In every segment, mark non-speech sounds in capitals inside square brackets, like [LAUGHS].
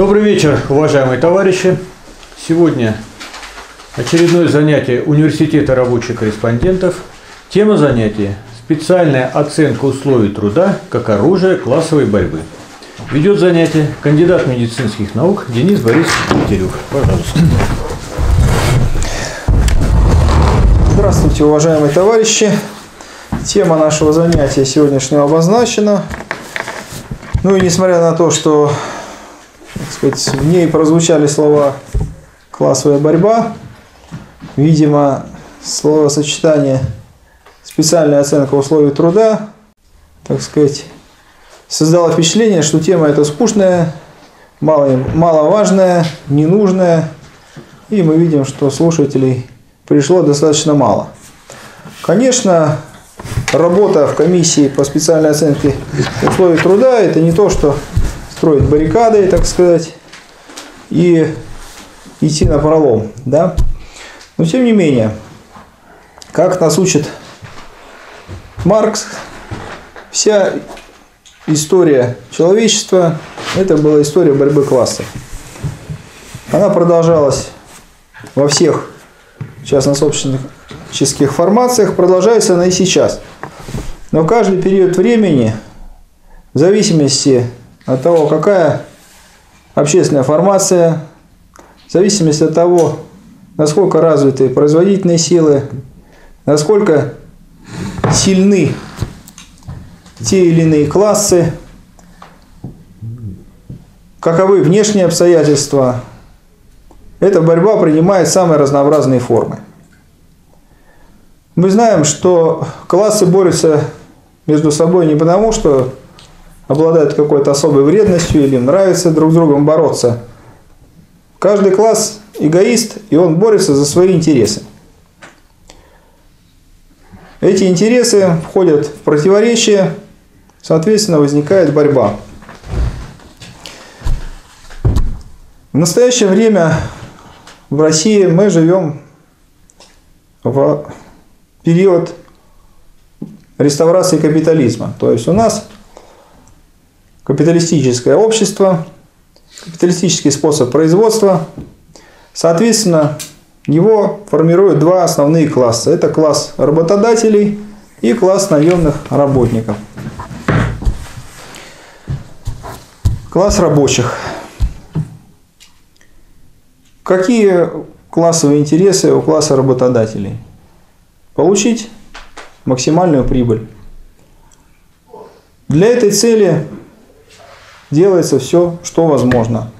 Добрый вечер, уважаемые товарищи. Сегодня очередное занятие Университета рабочих корреспондентов. Тема занятия – специальная оценка условий труда как оружие классовой борьбы. Ведет занятие кандидат медицинских наук Денис Борисович Тетерев. Пожалуйста. Здравствуйте, уважаемые товарищи. Тема нашего занятия сегодняшнего обозначена. Ну и несмотря на то, что так сказать, в ней прозвучали слова классовая борьба, видимо, словосочетание специальная оценка условий труда, так сказать, создало впечатление, что тема эта скучная, мало, маловажная, ненужная, и мы видим, что слушателей пришло достаточно мало. Конечно, работа в комиссии по специальной оценке условий труда – это не то, что строить баррикады, так сказать, и идти на пролом. Да? Но тем не менее, как нас учит Маркс, вся история человечества – это была история борьбы классов. Она продолжалась во всех частно-собственнических формациях, продолжается она и сейчас. Но каждый период времени, в зависимости от того, какая общественная формация, в зависимости от того, насколько развиты производительные силы, насколько сильны те или иные классы, каковы внешние обстоятельства, эта борьба принимает самые разнообразные формы. Мы знаем, что классы борются между собой не потому, что обладают какой-то особой вредностью или им нравится друг с другом бороться. Каждый класс эгоист, и он борется за свои интересы. Эти интересы входят в противоречие, соответственно, возникает борьба. В настоящее время в России мы живем в период реставрации капитализма. То есть у нас капиталистическое общество, капиталистический способ производства. Соответственно, его формируют два основные класса. Это класс работодателей и класс наемных работников. Класс рабочих. Какие классовые интересы у класса работодателей? Получить максимальную прибыль. Для этой цели делается все, что возможно.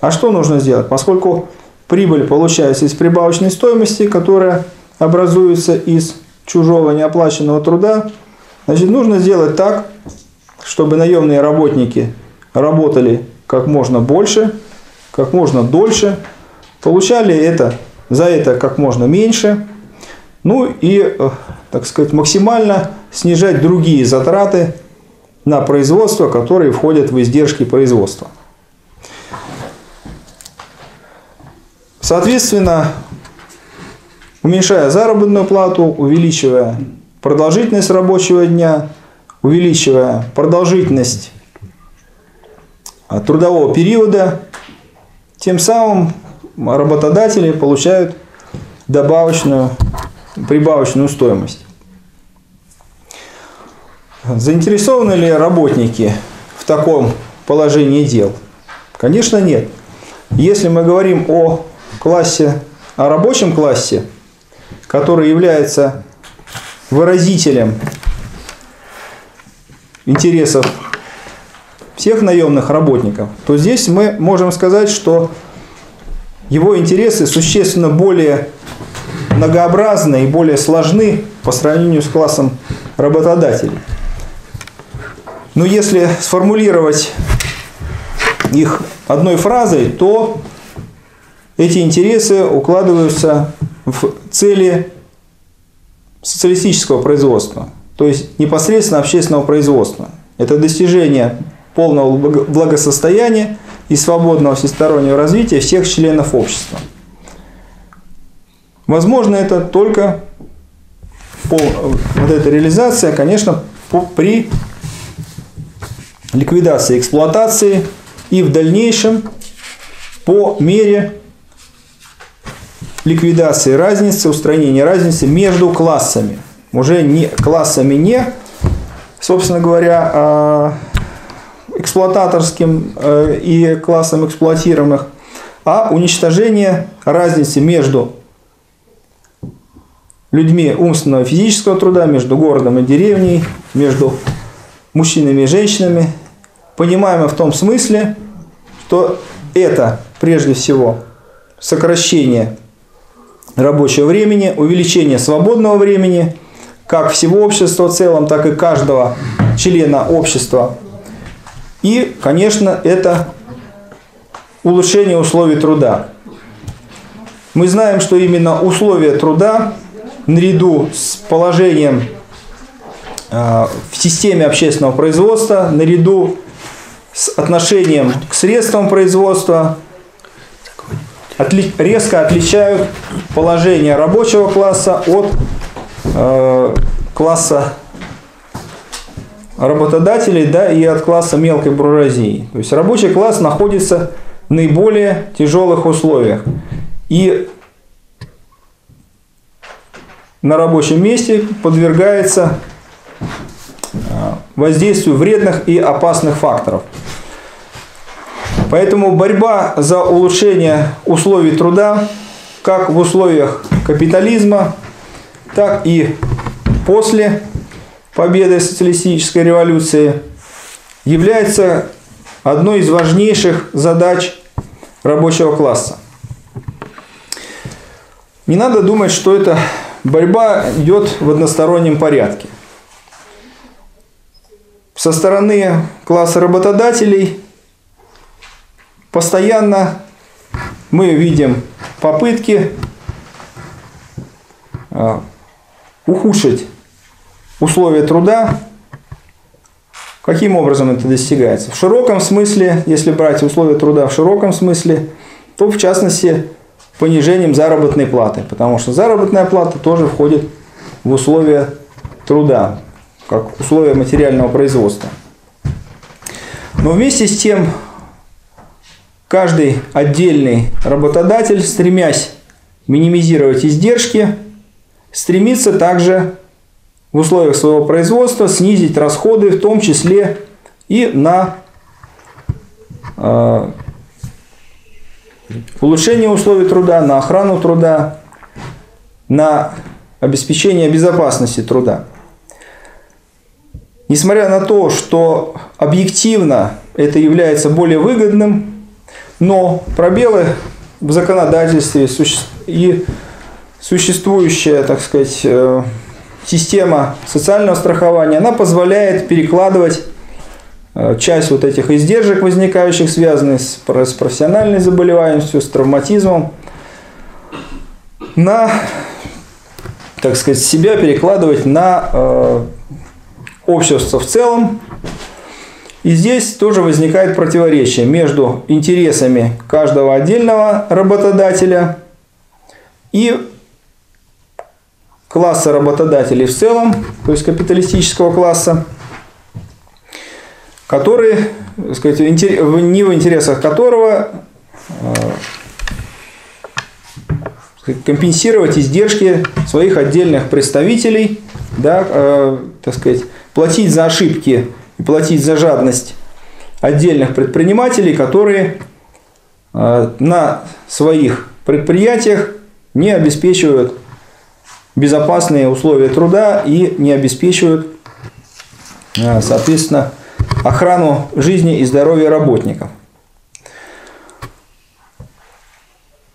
А что нужно сделать? Поскольку прибыль получается из прибавочной стоимости, которая образуется из чужого неоплаченного труда, значит, нужно сделать так, чтобы наемные работники работали как можно больше, как можно дольше, получали это, за это как можно меньше, ну и, э, так сказать, максимально снижать другие затраты на производство, которые входят в издержки производства. Соответственно, уменьшая заработную плату, увеличивая продолжительность рабочего дня, увеличивая продолжительность а, трудового периода, тем самым работодатели получают добавочную, прибавочную стоимость. Заинтересованы ли работники в таком положении дел? Конечно, нет. Если мы говорим о классе, о рабочем классе, который является выразителем интересов всех наемных работников, то здесь мы можем сказать, что его интересы существенно более многообразны и более сложны по сравнению с классом работодателей. Но если сформулировать их одной фразой, то эти интересы укладываются в цели социалистического производства, то есть непосредственно общественного производства. Это достижение полного благосостояния и свободного всестороннего развития всех членов общества. Возможно, это только вот эта реализация, конечно, при ликвидации эксплуатации и в дальнейшем по мере ликвидации разницы, устранения разницы между классами. Уже не классами не, собственно говоря, а эксплуататорским э, и классом эксплуатируемых, а уничтожение разницы между людьми умственного и физического труда, между городом и деревней, между мужчинами и женщинами, понимаемо в том смысле, что это прежде всего сокращение рабочего времени, увеличение свободного времени, как всего общества в целом, так и каждого члена общества. И, конечно, это улучшение условий труда. Мы знаем, что именно условия труда наряду с положением в системе общественного производства, наряду с отношением к средствам производства, отли резко отличают положение рабочего класса от э, класса работодателей да, и от класса мелкой буржуазии. То есть рабочий класс находится в наиболее тяжелых условиях. И на рабочем месте подвергается воздействию вредных и опасных факторов. Поэтому борьба за улучшение условий труда, как в условиях капитализма, так и после победы социалистической революции, является одной из важнейших задач рабочего класса. Не надо думать, что эта борьба идет в одностороннем порядке. Со стороны класса работодателей постоянно мы видим попытки а, ухудшить условия труда. Каким образом это достигается? В широком смысле, если брать условия труда в широком смысле, то в частности понижением заработной платы, потому что заработная плата тоже входит в условия труда, как условия материального производства. Но вместе с тем, каждый отдельный работодатель, стремясь минимизировать издержки, стремится также в условиях своего производства снизить расходы, в том числе и на э, улучшение условий труда, на охрану труда, на обеспечение безопасности труда. Несмотря на то, что объективно это является более выгодным, но пробелы в законодательстве и существующая, так сказать, э, система социального страхования, она позволяет перекладывать э, часть вот этих издержек, возникающих, связанных с профессиональной заболеваемостью, с травматизмом, на, так сказать, себя перекладывать на общество в целом. И здесь тоже возникает противоречие между интересами каждого отдельного работодателя и класса работодателей в целом, то есть капиталистического класса, который, так сказать, не в интересах которого э, компенсировать издержки своих отдельных представителей, да, э, так сказать, платить за ошибки и платить за жадность отдельных предпринимателей, которые э, на своих предприятиях не обеспечивают безопасные условия труда и не обеспечивают, э, соответственно, охрану жизни и здоровья работников.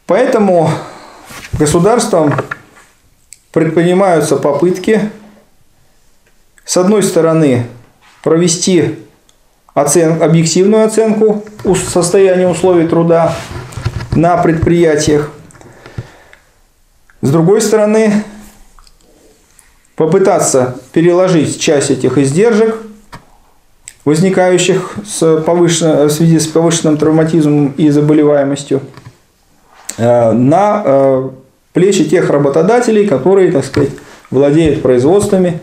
Поэтому государством предпринимаются попытки, с одной стороны, провести оцен, объективную оценку состояния условий труда на предприятиях. С другой стороны, попытаться переложить часть этих издержек, возникающих с повышен... в связи с повышенным травматизмом и заболеваемостью, э, на э, плечи тех работодателей, которые, так сказать, владеют производствами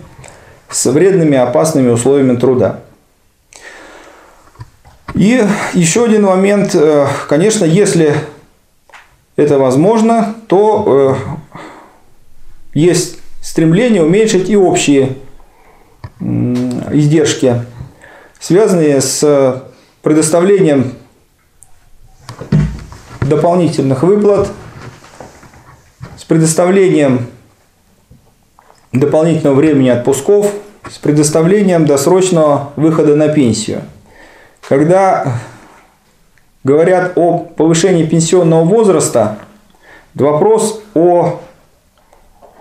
с вредными, опасными условиями труда. И еще один момент, э, конечно, если это возможно, то э, есть стремление уменьшить и общие издержки, связанные с предоставлением дополнительных выплат, с предоставлением дополнительного времени отпусков, с предоставлением досрочного выхода на пенсию. Когда говорят о повышении пенсионного возраста, вопрос о,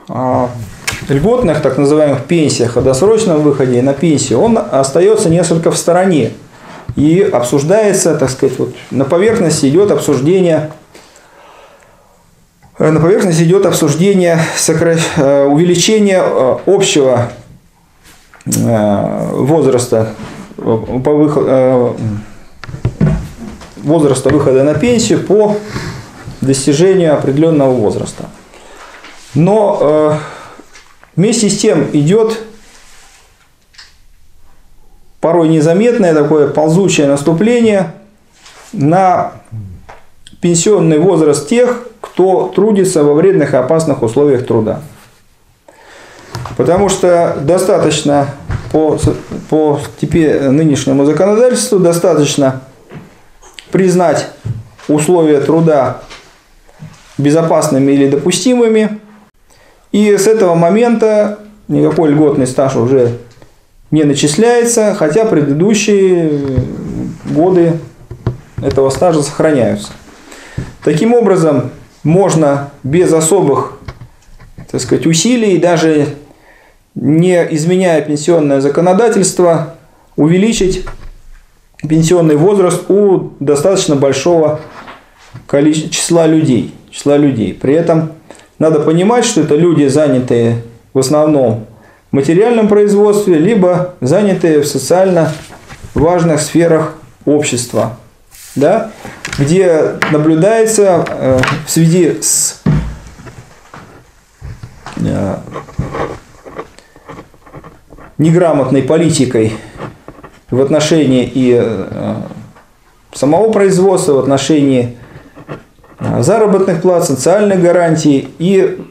о льготных так называемых пенсиях, о досрочном выходе на пенсию, он остается несколько в стороне. И обсуждается, так сказать, вот на поверхности идет обсуждение на поверхности идет обсуждение э, увеличения э, общего э, возраста возраста выхода на пенсию по достижению определенного возраста. Но вместе с тем идет порой незаметное такое ползучее наступление на пенсионный возраст тех, кто трудится во вредных и опасных условиях труда. Потому что достаточно по, по теперь нынешнему законодательству достаточно признать условия труда безопасными или допустимыми, и с этого момента никакой льготный стаж уже не начисляется, хотя предыдущие годы этого стажа сохраняются. Таким образом, можно без особых так сказать, усилий, даже не изменяя пенсионное законодательство, увеличить пенсионный возраст у достаточно большого количества, числа людей, числа людей. При этом надо понимать, что это люди, занятые в основном в материальном производстве, либо занятые в социально важных сферах общества да, где наблюдается э, в связи с э, неграмотной политикой в отношении и э, самого производства, в отношении заработных плат, социальных гарантий и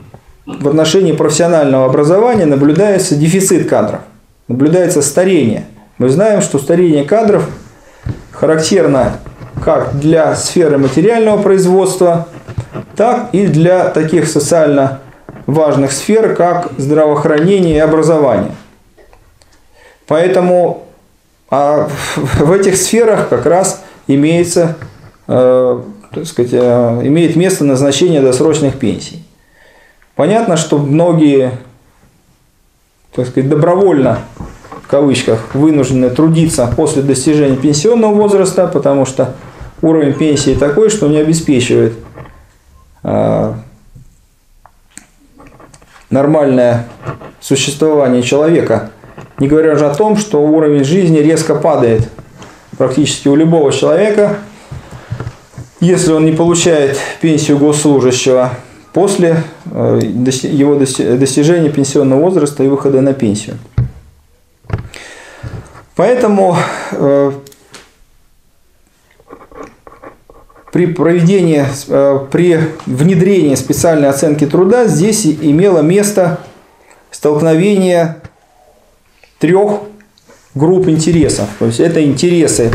в отношении профессионального образования наблюдается дефицит кадров, наблюдается старение. Мы знаем, что старение кадров характерно как для сферы материального производства, так и для таких социально важных сфер, как здравоохранение и образование. Поэтому а [LAUGHS] в этих сферах как раз имеется, э, так сказать, э, имеет место назначение досрочных пенсий. Понятно, что многие так сказать, добровольно в кавычках вынуждены трудиться после достижения пенсионного возраста, потому что уровень пенсии такой, что не обеспечивает а, нормальное существование человека. Не говоря же о том, что уровень жизни резко падает практически у любого человека, если он не получает пенсию госслужащего после э, его достижения пенсионного возраста и выхода на пенсию. Поэтому э, при проведении, э, при внедрении специальной оценки труда здесь имело место столкновение трех групп интересов. То есть это интересы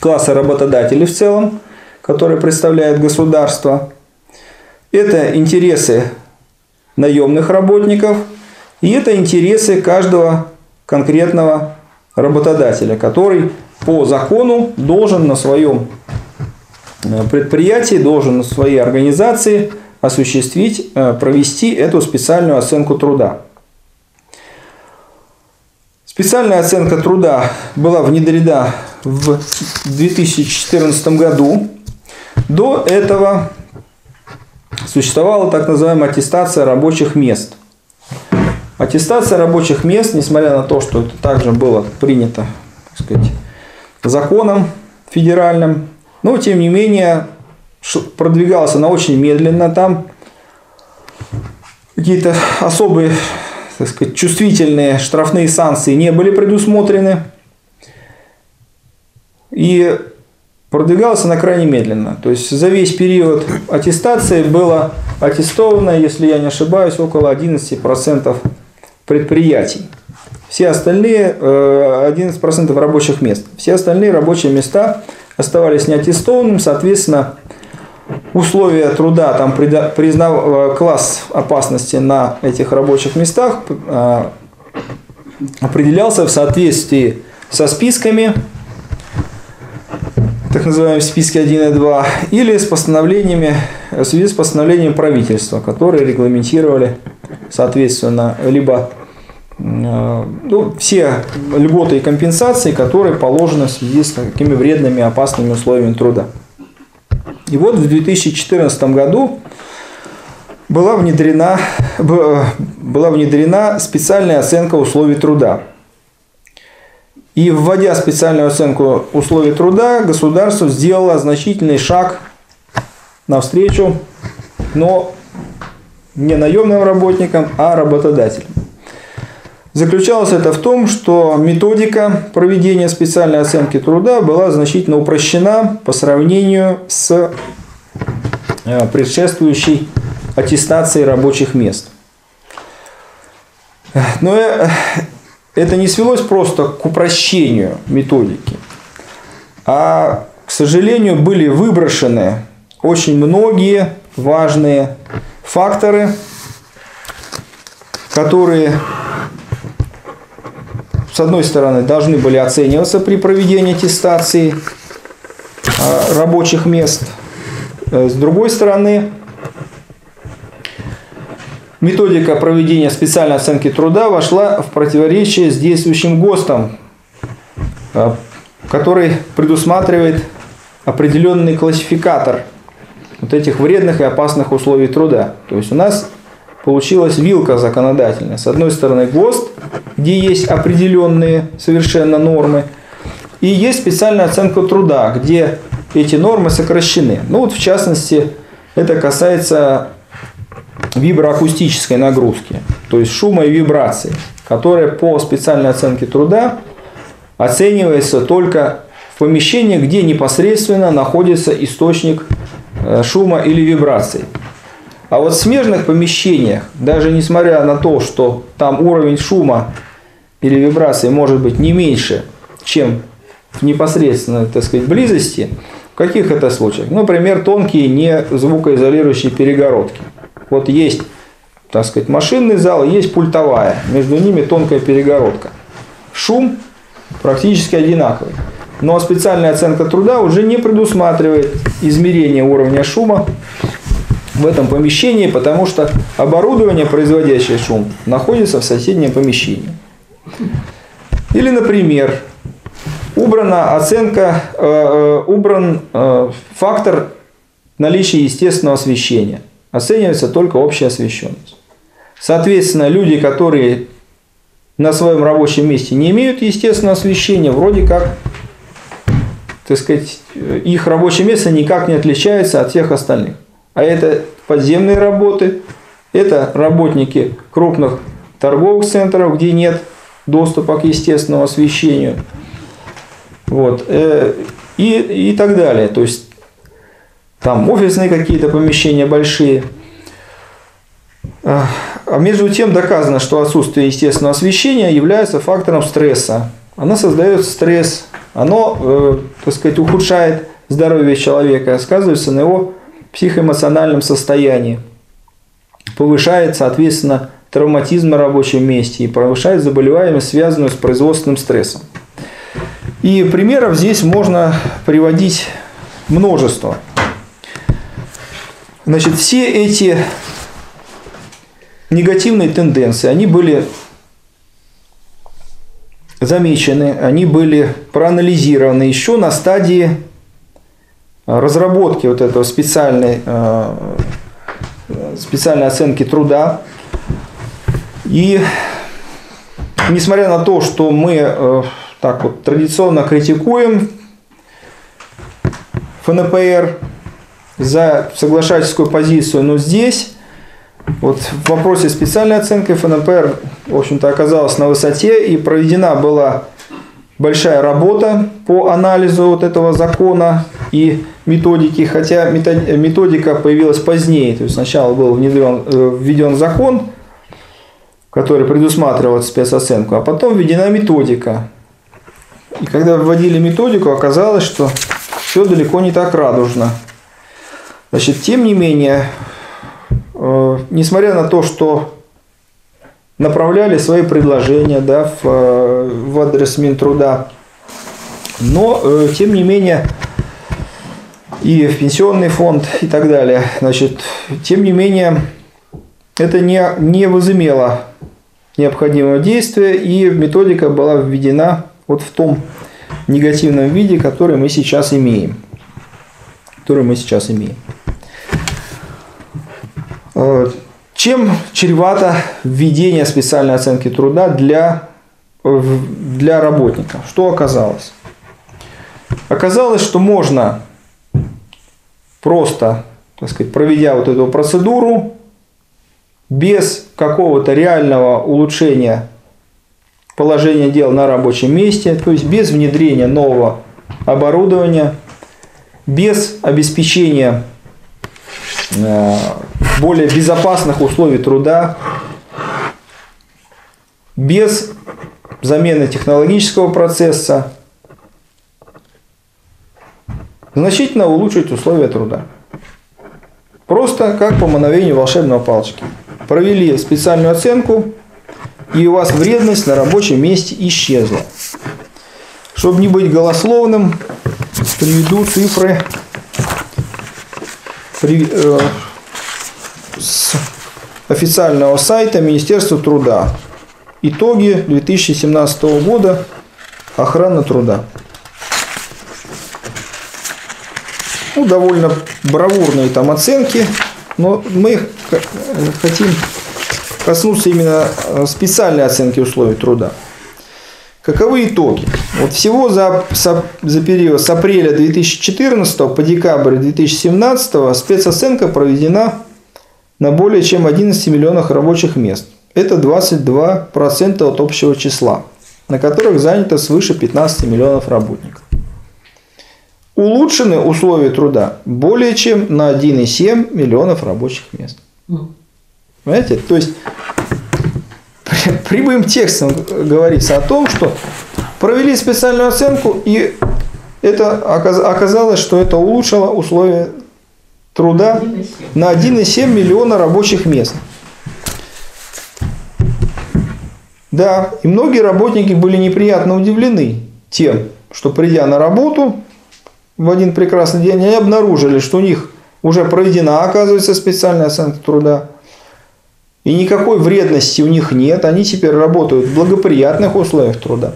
класса работодателей в целом, которые представляет государство. Это интересы наемных работников. И это интересы каждого конкретного работодателя, который по закону должен на своем предприятий должен в своей организации осуществить, э, провести эту специальную оценку труда. Специальная оценка труда была внедрена в 2014 году. До этого существовала так называемая аттестация рабочих мест. Аттестация рабочих мест, несмотря на то, что это также было принято так сказать, законом федеральным, но, тем не менее, продвигалась она очень медленно. Там какие-то особые, так сказать, чувствительные штрафные санкции не были предусмотрены. и продвигалась она крайне медленно. То есть за весь период аттестации было аттестовано, если я не ошибаюсь, около 11% предприятий. Все остальные, 11% э, рабочих мест. Все остальные рабочие места оставались неаттестованными, соответственно, условия труда, там признав класс опасности на этих рабочих местах э, определялся в соответствии со списками, так называемые списки 1 и 2, или с постановлениями, в связи с постановлением правительства, которые регламентировали, соответственно, либо э, ну, все льготы и компенсации, которые положены в связи с такими вредными опасными условиями труда. И вот в 2014 году была внедрена, была внедрена специальная оценка условий труда. И вводя специальную оценку условий труда, государство сделало значительный шаг навстречу, но не наемным работникам, а работодателям. Заключалось это в том, что методика проведения специальной оценки труда была значительно упрощена по сравнению с э, предшествующей аттестацией рабочих мест. Но э, это не свелось просто к упрощению методики, а, к сожалению, были выброшены очень многие важные факторы, которые с одной стороны, должны были оцениваться при проведении аттестации а, рабочих мест. Э, с другой стороны, методика проведения специальной оценки труда вошла в противоречие с действующим ГОСТом, а, который предусматривает определенный классификатор вот этих вредных и опасных условий труда. То есть у нас получилась вилка законодательная. С одной стороны ГОСТ, где есть определенные совершенно нормы, и есть специальная оценка труда, где эти нормы сокращены. Ну вот в частности, это касается виброакустической нагрузки, то есть шума и вибрации, которая по специальной оценке труда оценивается только в помещении, где непосредственно находится источник э, шума или вибраций. А вот в смежных помещениях, даже несмотря на то, что там уровень шума или вибрации может быть не меньше, чем в непосредственной, так сказать, близости, в каких это случаях? Ну, например, тонкие не звукоизолирующие перегородки. Вот есть, так сказать, машинный зал, есть пультовая, между ними тонкая перегородка. Шум практически одинаковый. Но специальная оценка труда уже не предусматривает измерение уровня шума в этом помещении, потому что оборудование, производящее шум, находится в соседнем помещении. Или, например, убрана оценка, э, э, убран э, фактор наличия естественного освещения. Оценивается только общая освещенность. Соответственно, люди, которые на своем рабочем месте не имеют естественного освещения, вроде как, так сказать, их рабочее место никак не отличается от всех остальных. А это подземные работы, это работники крупных торговых центров, где нет доступа к естественному освещению. Вот. Э, и, и так далее. То есть там офисные какие-то помещения большие. А между тем доказано, что отсутствие естественного освещения является фактором стресса. Оно создает стресс, оно, э, так сказать, ухудшает здоровье человека, сказывается на его психоэмоциональном состоянии, повышает, соответственно, травматизм на рабочем месте и повышает заболеваемость, связанную с производственным стрессом. И примеров здесь можно приводить множество. Значит, все эти негативные тенденции, они были замечены, они были проанализированы еще на стадии разработки вот этого специальной, э, специальной оценки труда. И несмотря на то, что мы э, так вот традиционно критикуем ФНПР за соглашательскую позицию, но здесь вот в вопросе специальной оценки ФНПР, в общем-то, оказалась на высоте и проведена была большая работа по анализу вот этого закона и методики, хотя методика появилась позднее. То есть сначала был внедрен, э, введен закон, который предусматривал спецоценку, а потом введена методика. И когда вводили методику, оказалось, что все далеко не так радужно. Значит, тем не менее, э, несмотря на то, что направляли свои предложения да, в, э, в адрес Минтруда, но, э, тем не менее, и в пенсионный фонд и так далее, значит, тем не менее, это не, не возымело необходимого действия, и методика была введена вот в том негативном виде, который мы сейчас имеем. Который мы сейчас имеем. Э, чем чревато введение специальной оценки труда для, для работников? Что оказалось? Оказалось, что можно просто, так сказать, проведя вот эту процедуру, без какого-то реального улучшения положения дел на рабочем месте, то есть без внедрения нового оборудования, без обеспечения э, более безопасных условий труда, без замены технологического процесса, значительно улучшить условия труда. Просто как по мановению волшебного палочки. Провели специальную оценку, и у вас вредность на рабочем месте исчезла. Чтобы не быть голословным, приведу цифры при, э, с официального сайта Министерства труда. Итоги 2017 года охрана труда. Ну, довольно бравурные там оценки, но мы хотим коснуться именно э, специальной оценки условий труда. Каковы итоги? Вот всего за, за период с апреля 2014 по декабрь 2017 спецоценка проведена на более чем 11 миллионах рабочих мест. Это 22% от общего числа, на которых занято свыше 15 миллионов работников. Улучшены условия труда более чем на 1,7 миллионов рабочих мест. Понимаете? То есть [LAUGHS] прямым текстом говорится о том, что провели специальную оценку, и это оказалось, что это улучшило условия труда на 1,7 миллиона рабочих мест. Да, и многие работники были неприятно удивлены тем, что придя на работу в один прекрасный день, они обнаружили, что у них уже проведена, оказывается, специальная оценка труда. И никакой вредности у них нет. Они теперь работают в благоприятных условиях труда.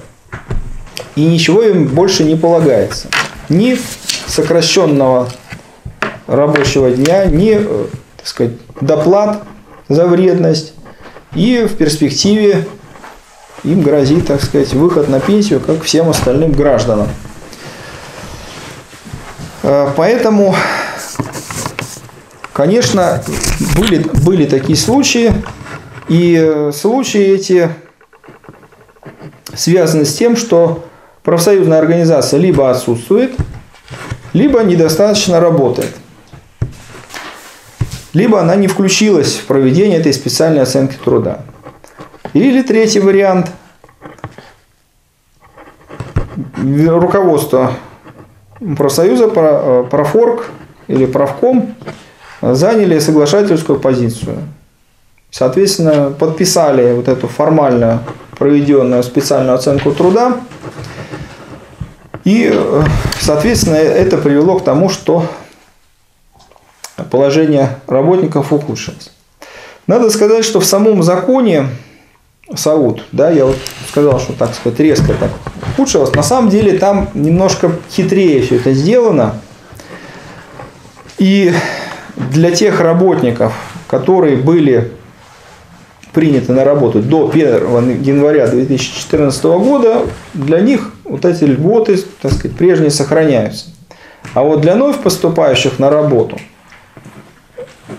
И ничего им больше не полагается. Ни сокращенного рабочего дня, ни э, так сказать, доплат за вредность. И в перспективе им грозит, так сказать, выход на пенсию, как всем остальным гражданам. Э, поэтому Конечно, были, были такие случаи, и э, случаи эти связаны с тем, что профсоюзная организация либо отсутствует, либо недостаточно работает. Либо она не включилась в проведение этой специальной оценки труда. Или третий вариант. Руководство профсоюза, э, профорг или профком заняли соглашательскую позицию. Соответственно, подписали вот эту формально проведенную специальную оценку труда. И, соответственно, это привело к тому, что положение работников ухудшилось. Надо сказать, что в самом законе Сауд, да, я вот сказал, что так сказать резко так ухудшилось. На самом деле там немножко хитрее все это сделано. И для тех работников, которые были приняты на работу до 1 января 2014 года, для них вот эти льготы, так сказать, прежние сохраняются. А вот для вновь поступающих на работу,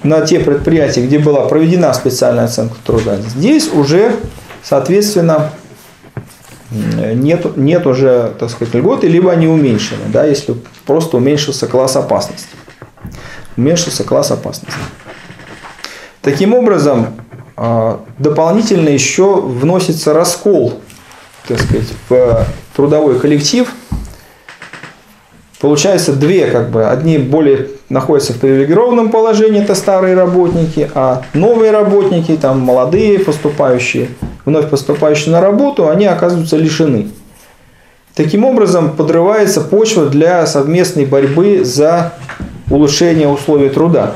на те предприятия, где была проведена специальная оценка труда, здесь уже, соответственно, нет, нет уже, так сказать, льготы, либо они уменьшены, да, если просто уменьшился класс опасности. Уменьшился класс опасности. Таким образом, а, дополнительно еще вносится раскол так сказать, в трудовой коллектив. Получается две, как бы, одни более находятся в привилегированном положении, это старые работники, а новые работники, там молодые поступающие, вновь поступающие на работу, они оказываются лишены. Таким образом, подрывается почва для совместной борьбы за улучшение условий труда.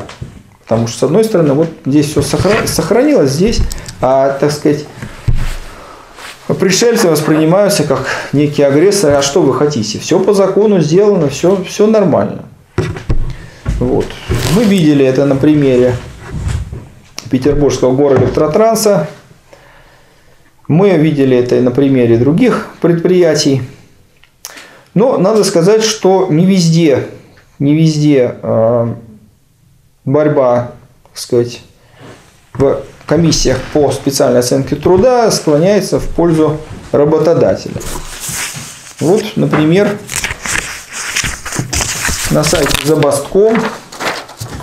Потому что, с одной стороны, вот здесь все сохранилось, здесь, а, так сказать, пришельцы воспринимаются как некие агрессоры. А что вы хотите? Все по закону сделано, все, все нормально. Вот. Мы видели это на примере петербургского города электротранса. Мы видели это на примере других предприятий. Но надо сказать, что не везде, не везде э, борьба, так сказать, в комиссиях по специальной оценке труда склоняется в пользу работодателя. Вот, например, на сайте Забастком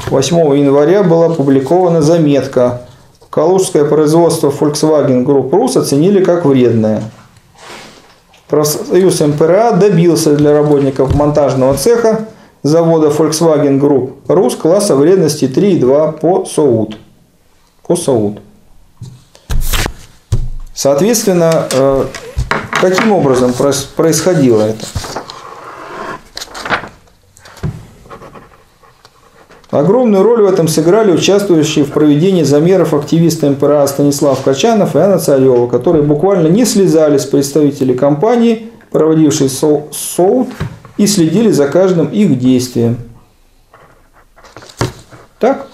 8 января была опубликована заметка «Калужское производство Volkswagen Group Rus оценили как вредное». Профсоюз МПРА добился для работников монтажного цеха завода Volkswagen Group Rus класса вредности 3,2 по СОУД. Косаут. Соответственно, э, каким образом происходило это? Огромную роль в этом сыграли участвующие в проведении замеров активисты МПРА Станислав Качанов и Анна Царева, которые буквально не слезали с представителей компании, проводившей СОУД, и следили за каждым их действием. Так?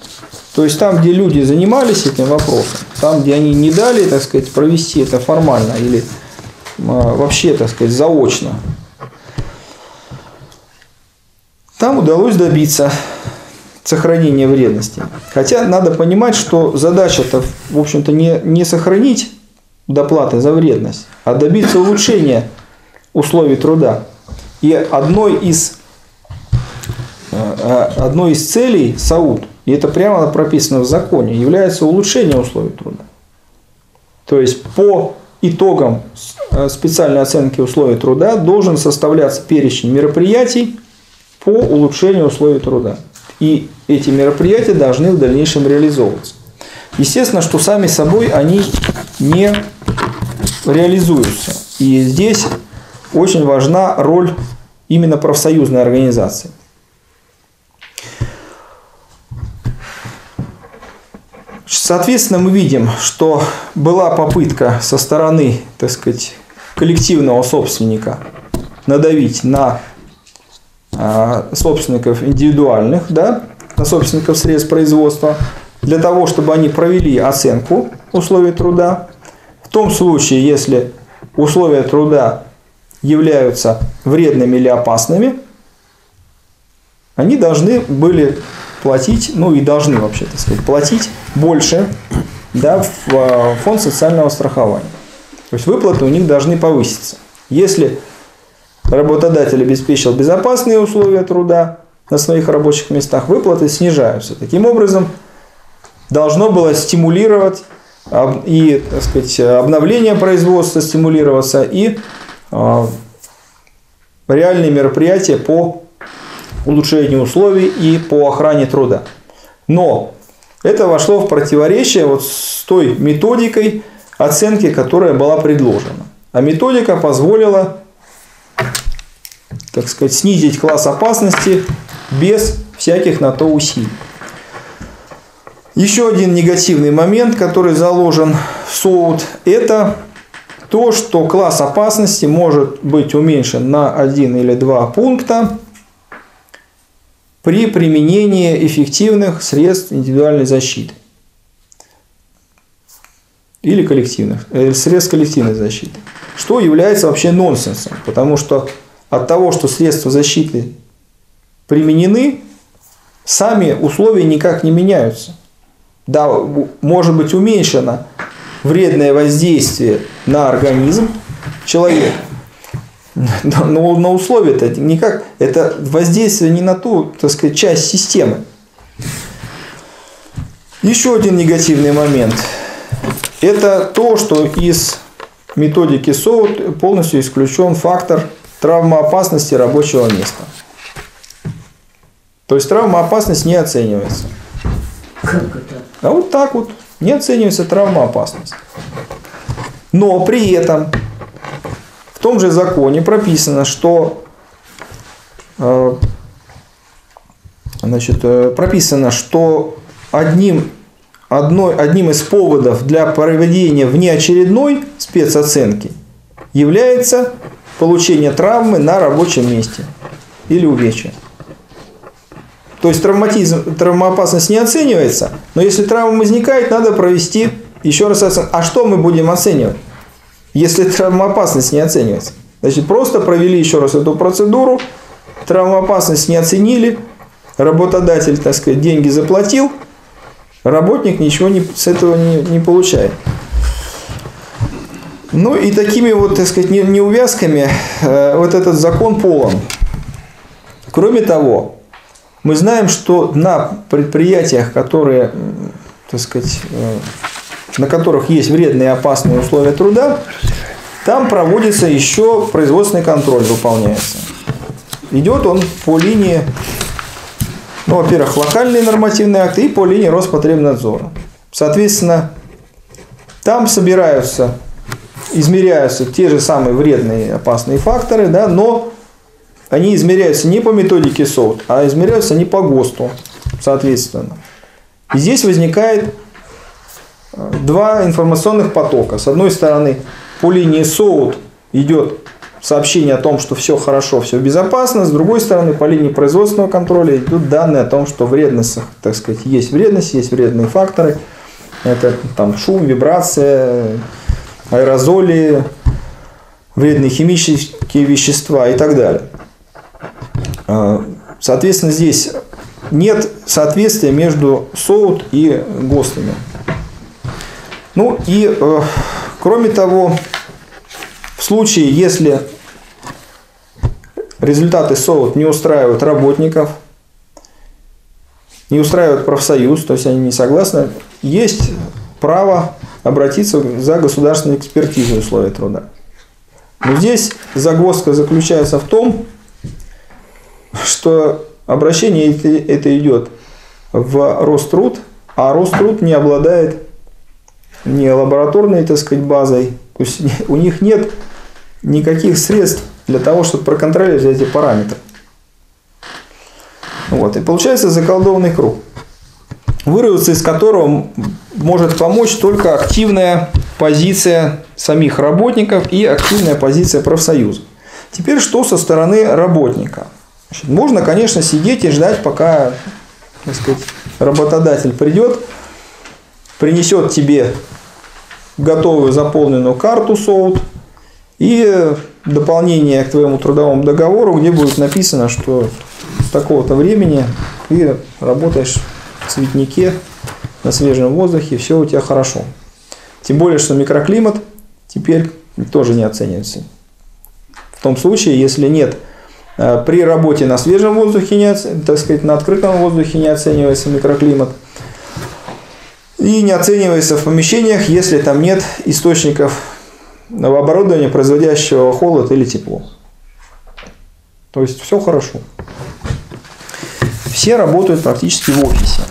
То есть там, где люди занимались этим вопросом, там, где они не дали, так сказать, провести это формально или а, вообще, так сказать, заочно, там удалось добиться сохранения вредности. Хотя надо понимать, что задача-то, в общем-то, не, не сохранить доплаты за вредность, а добиться улучшения условий труда. И одной из, а, а, одной из целей САУД – и это прямо прописано в законе, является улучшение условий труда. То есть по итогам э, специальной оценки условий труда должен составляться перечень мероприятий по улучшению условий труда. И эти мероприятия должны в дальнейшем реализовываться. Естественно, что сами собой они не реализуются. И здесь очень важна роль именно профсоюзной организации. Соответственно, мы видим, что была попытка со стороны, так сказать, коллективного собственника надавить на собственников индивидуальных, да, на собственников средств производства, для того, чтобы они провели оценку условий труда. В том случае, если условия труда являются вредными или опасными, они должны были платить, ну и должны вообще, так сказать, платить больше да, в а, фонд социального страхования. То есть выплаты у них должны повыситься. Если работодатель обеспечил безопасные условия труда на своих рабочих местах, выплаты снижаются. Таким образом, должно было стимулировать и так сказать, обновление производства стимулироваться и а, реальные мероприятия по улучшению условий и по охране труда. Но это вошло в противоречие вот с той методикой оценки, которая была предложена. А методика позволила, так сказать, снизить класс опасности без всяких на то усилий. Еще один негативный момент, который заложен в СОУД, это то, что класс опасности может быть уменьшен на один или два пункта при применении эффективных средств индивидуальной защиты или коллективных, э, средств коллективной защиты, что является вообще нонсенсом, потому что от того, что средства защиты применены, сами условия никак не меняются. Да, может быть уменьшено вредное воздействие на организм, человек. Но на условия это никак, это воздействие не на ту, так сказать, часть системы. Еще один негативный момент. Это то, что из методики СОУТ полностью исключен фактор травмоопасности рабочего места. То есть травмоопасность не оценивается. Как это? А вот так вот не оценивается травмоопасность. Но при этом в том же законе прописано, что э, значит, э, прописано, что одним, одной, одним из поводов для проведения внеочередной спецоценки является получение травмы на рабочем месте или увечья. То есть травматизм, травмоопасность не оценивается, но если травма возникает, надо провести еще раз оценку. А что мы будем оценивать, если травмоопасность не оценивается? Значит, просто провели еще раз эту процедуру, травмоопасность не оценили, работодатель, так сказать, деньги заплатил, работник ничего не, с этого не, не получает. Ну и такими вот, так сказать, неувязками э, вот этот закон полон. Кроме того, мы знаем, что на предприятиях, которые, так сказать, э, на которых есть вредные и опасные условия труда, там проводится еще производственный контроль выполняется. Идет он по линии, ну, во-первых, локальные нормативные акты и по линии Роспотребнадзора. Соответственно, там собираются измеряются те же самые вредные опасные факторы, да, но они измеряются не по методике СОУТ, а измеряются не по ГОСТу, соответственно. И здесь возникает э, два информационных потока. С одной стороны, по линии СОУТ идет сообщение о том, что все хорошо, все безопасно. С другой стороны, по линии производственного контроля идут данные о том, что вредность, так сказать, есть вредность, есть вредные факторы. Это там шум, вибрация, аэрозоли, вредные химические вещества и так далее. А, соответственно, здесь нет соответствия между СОУТ и ГОСТами. Ну и э, кроме того, в случае, если результаты СОУТ не устраивают работников, не устраивают профсоюз, то есть они не согласны, есть право обратиться за государственной экспертизой условий труда. Но здесь загвоздка заключается в том, что обращение это, это идет в Роструд, а Роструд не обладает не лабораторной, так сказать, базой. То есть [LAUGHS] у них нет никаких средств для того, чтобы проконтролировать эти параметры. Вот. И получается заколдованный круг вырваться из которого может помочь только активная позиция самих работников и активная позиция профсоюза. Теперь что со стороны работника? Значит, можно, конечно, сидеть и ждать, пока так сказать, работодатель придет, принесет тебе готовую заполненную карту СОУТ и дополнение к твоему трудовому договору, где будет написано, что с такого-то времени ты работаешь цветнике, на свежем воздухе, все у тебя хорошо. Тем более, что микроклимат теперь тоже не оценивается. В том случае, если нет э, при работе на свежем воздухе, не, так сказать, на открытом воздухе не оценивается микроклимат. И не оценивается в помещениях, если там нет источников оборудования, производящего холод или тепло. То есть все хорошо. Все работают практически в офисе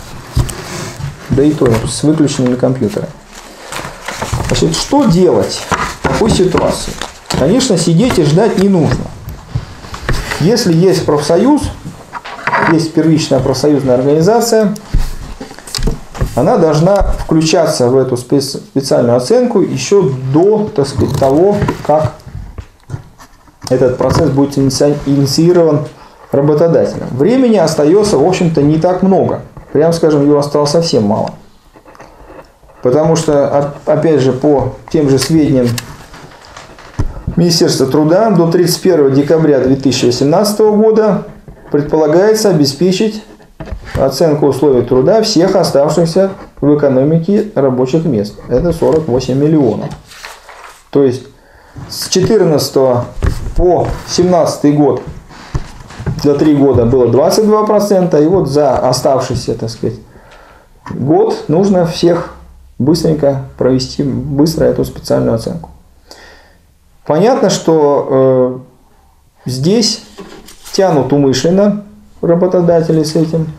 да и то с выключенными компьютерами. Значит, что делать в такой ситуации? Конечно, сидеть и ждать не нужно. Если есть профсоюз, есть первичная профсоюзная организация, она должна включаться в эту специальную оценку еще до так сказать, того, как этот процесс будет инициирован работодателем. Времени остается, в общем-то, не так много – прям скажем, его осталось совсем мало. Потому что, опять же, по тем же сведениям Министерства труда до 31 декабря 2018 года предполагается обеспечить оценку условий труда всех оставшихся в экономике рабочих мест. Это 48 миллионов. То есть С 14 по 17 год за три года было 22%, и вот за оставшийся, так сказать, год нужно всех быстренько провести быстро эту специальную оценку. Понятно, что э, здесь тянут умышленно работодатели с этим,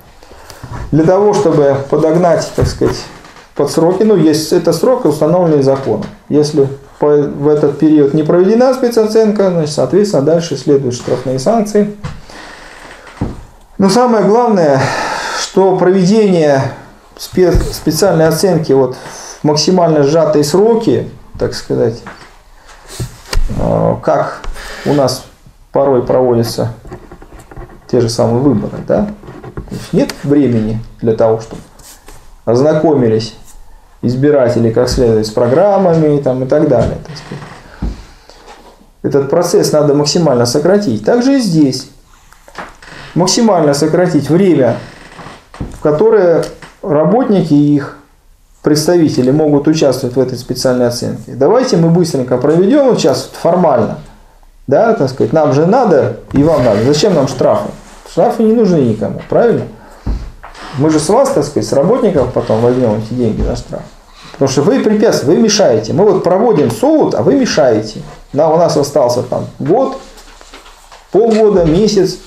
для того, чтобы подогнать, так сказать, под сроки, ну, есть это срок, установленный законом. Если по, в этот период не проведена спецоценка, значит, соответственно, дальше следуют штрафные санкции. Но самое главное, что проведение спец, специальной оценки вот в максимально сжатые сроки, так сказать, э, как у нас порой проводятся те же самые выборы, да? нет времени для того, чтобы ознакомились избиратели как следует с программами там, и так далее. Так сказать. Этот процесс надо максимально сократить. Также и здесь. Максимально сократить время, в которое работники и их представители могут участвовать в этой специальной оценке. Давайте мы быстренько проведем сейчас формально. Да, так сказать, нам же надо, и вам надо. Зачем нам штрафы? Штрафы не нужны никому, правильно? Мы же с вас, так сказать, с работников потом возьмем эти деньги на штраф. Потому что вы препятствуете, вы мешаете. Мы вот проводим суд, а вы мешаете. Да, у нас остался там год, полгода, месяц.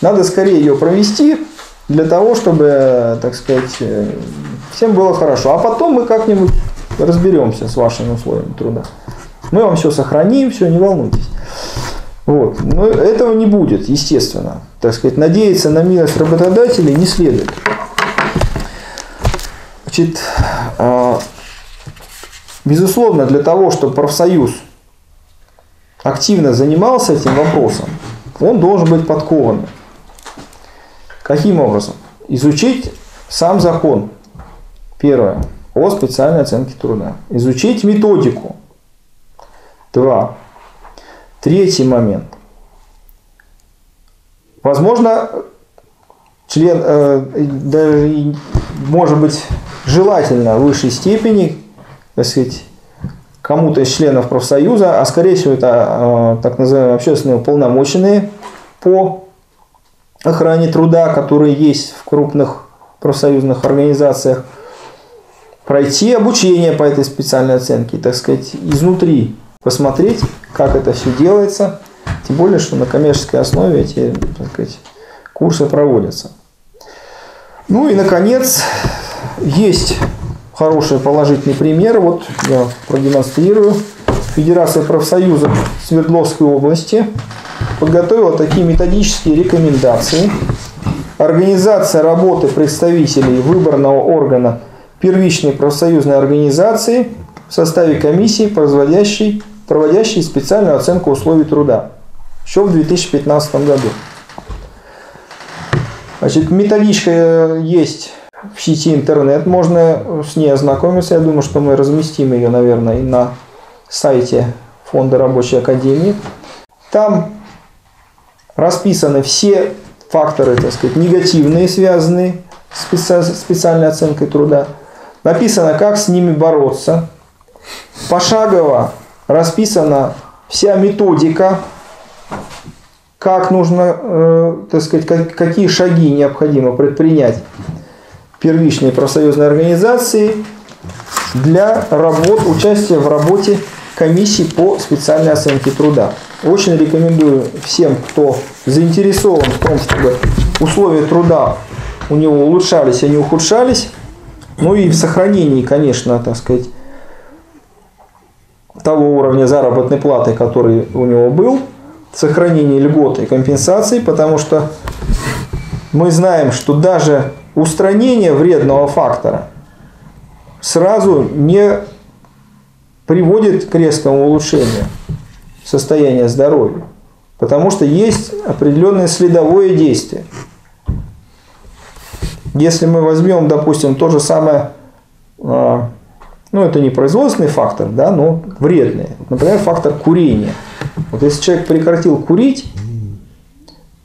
Надо скорее ее провести для того, чтобы, так сказать, э, всем было хорошо. А потом мы как-нибудь разберемся с вашими условиями труда. Мы вам все сохраним, все, не волнуйтесь. Вот. Но этого не будет, естественно. Так сказать, надеяться на милость работодателей не следует. Значит, а, безусловно, для того, чтобы профсоюз активно занимался этим вопросом, он должен быть подкован. Каким образом? Изучить сам закон. Первое. О специальной оценке труда. Изучить методику. Два. Третий момент. Возможно, член, э, даже, может быть, желательно в высшей степени, так сказать, кому-то из членов профсоюза, а скорее всего это э, так называемые общественные уполномоченные по охране труда, которые есть в крупных профсоюзных организациях, пройти обучение по этой специальной оценке, так сказать, изнутри посмотреть, как это все делается, тем более, что на коммерческой основе эти так сказать, курсы проводятся. Ну и, наконец, есть хороший положительный пример. Вот я продемонстрирую. Федерация профсоюзов Свердловской области подготовила такие методические рекомендации. Организация работы представителей выборного органа первичной профсоюзной организации в составе комиссии, производящей, проводящей специальную оценку условий труда. Еще в 2015 году. Значит, методичка есть в сети интернет, можно с ней ознакомиться. Я думаю, что мы разместим ее, наверное, и на сайте Фонда рабочей академии. Там расписаны все факторы, так сказать, негативные, связанные с специальной оценкой труда. Написано, как с ними бороться. Пошагово расписана вся методика как нужно, э, так сказать, как, какие шаги необходимо предпринять первичной профсоюзной организации для работ, участия в работе комиссии по специальной оценке труда. Очень рекомендую всем, кто заинтересован в том, чтобы условия труда у него улучшались, а не ухудшались, ну и в сохранении, конечно, так сказать, того уровня заработной платы, который у него был – сохранение льготы и компенсации, потому что мы знаем, что даже устранение вредного фактора сразу не приводит к резкому улучшению состояния здоровья, потому что есть определенное следовое действие. Если мы возьмем, допустим, то же самое, а, ну это не производственный фактор, да, но вредный, например, фактор курения – вот если человек прекратил курить,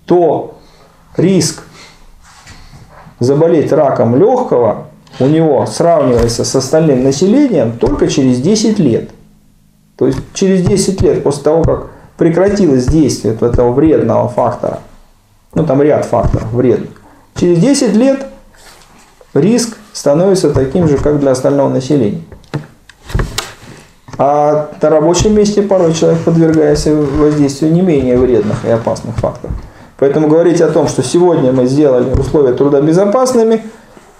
то риск заболеть раком легкого у него сравнивается с остальным населением только через 10 лет. То есть через 10 лет после того, как прекратилось действие этого вредного фактора, ну там ряд факторов вредных, через 10 лет риск становится таким же, как для остального населения. А на рабочем месте порой человек подвергается воздействию не менее вредных и опасных факторов. Поэтому говорить о том, что сегодня мы сделали условия труда безопасными,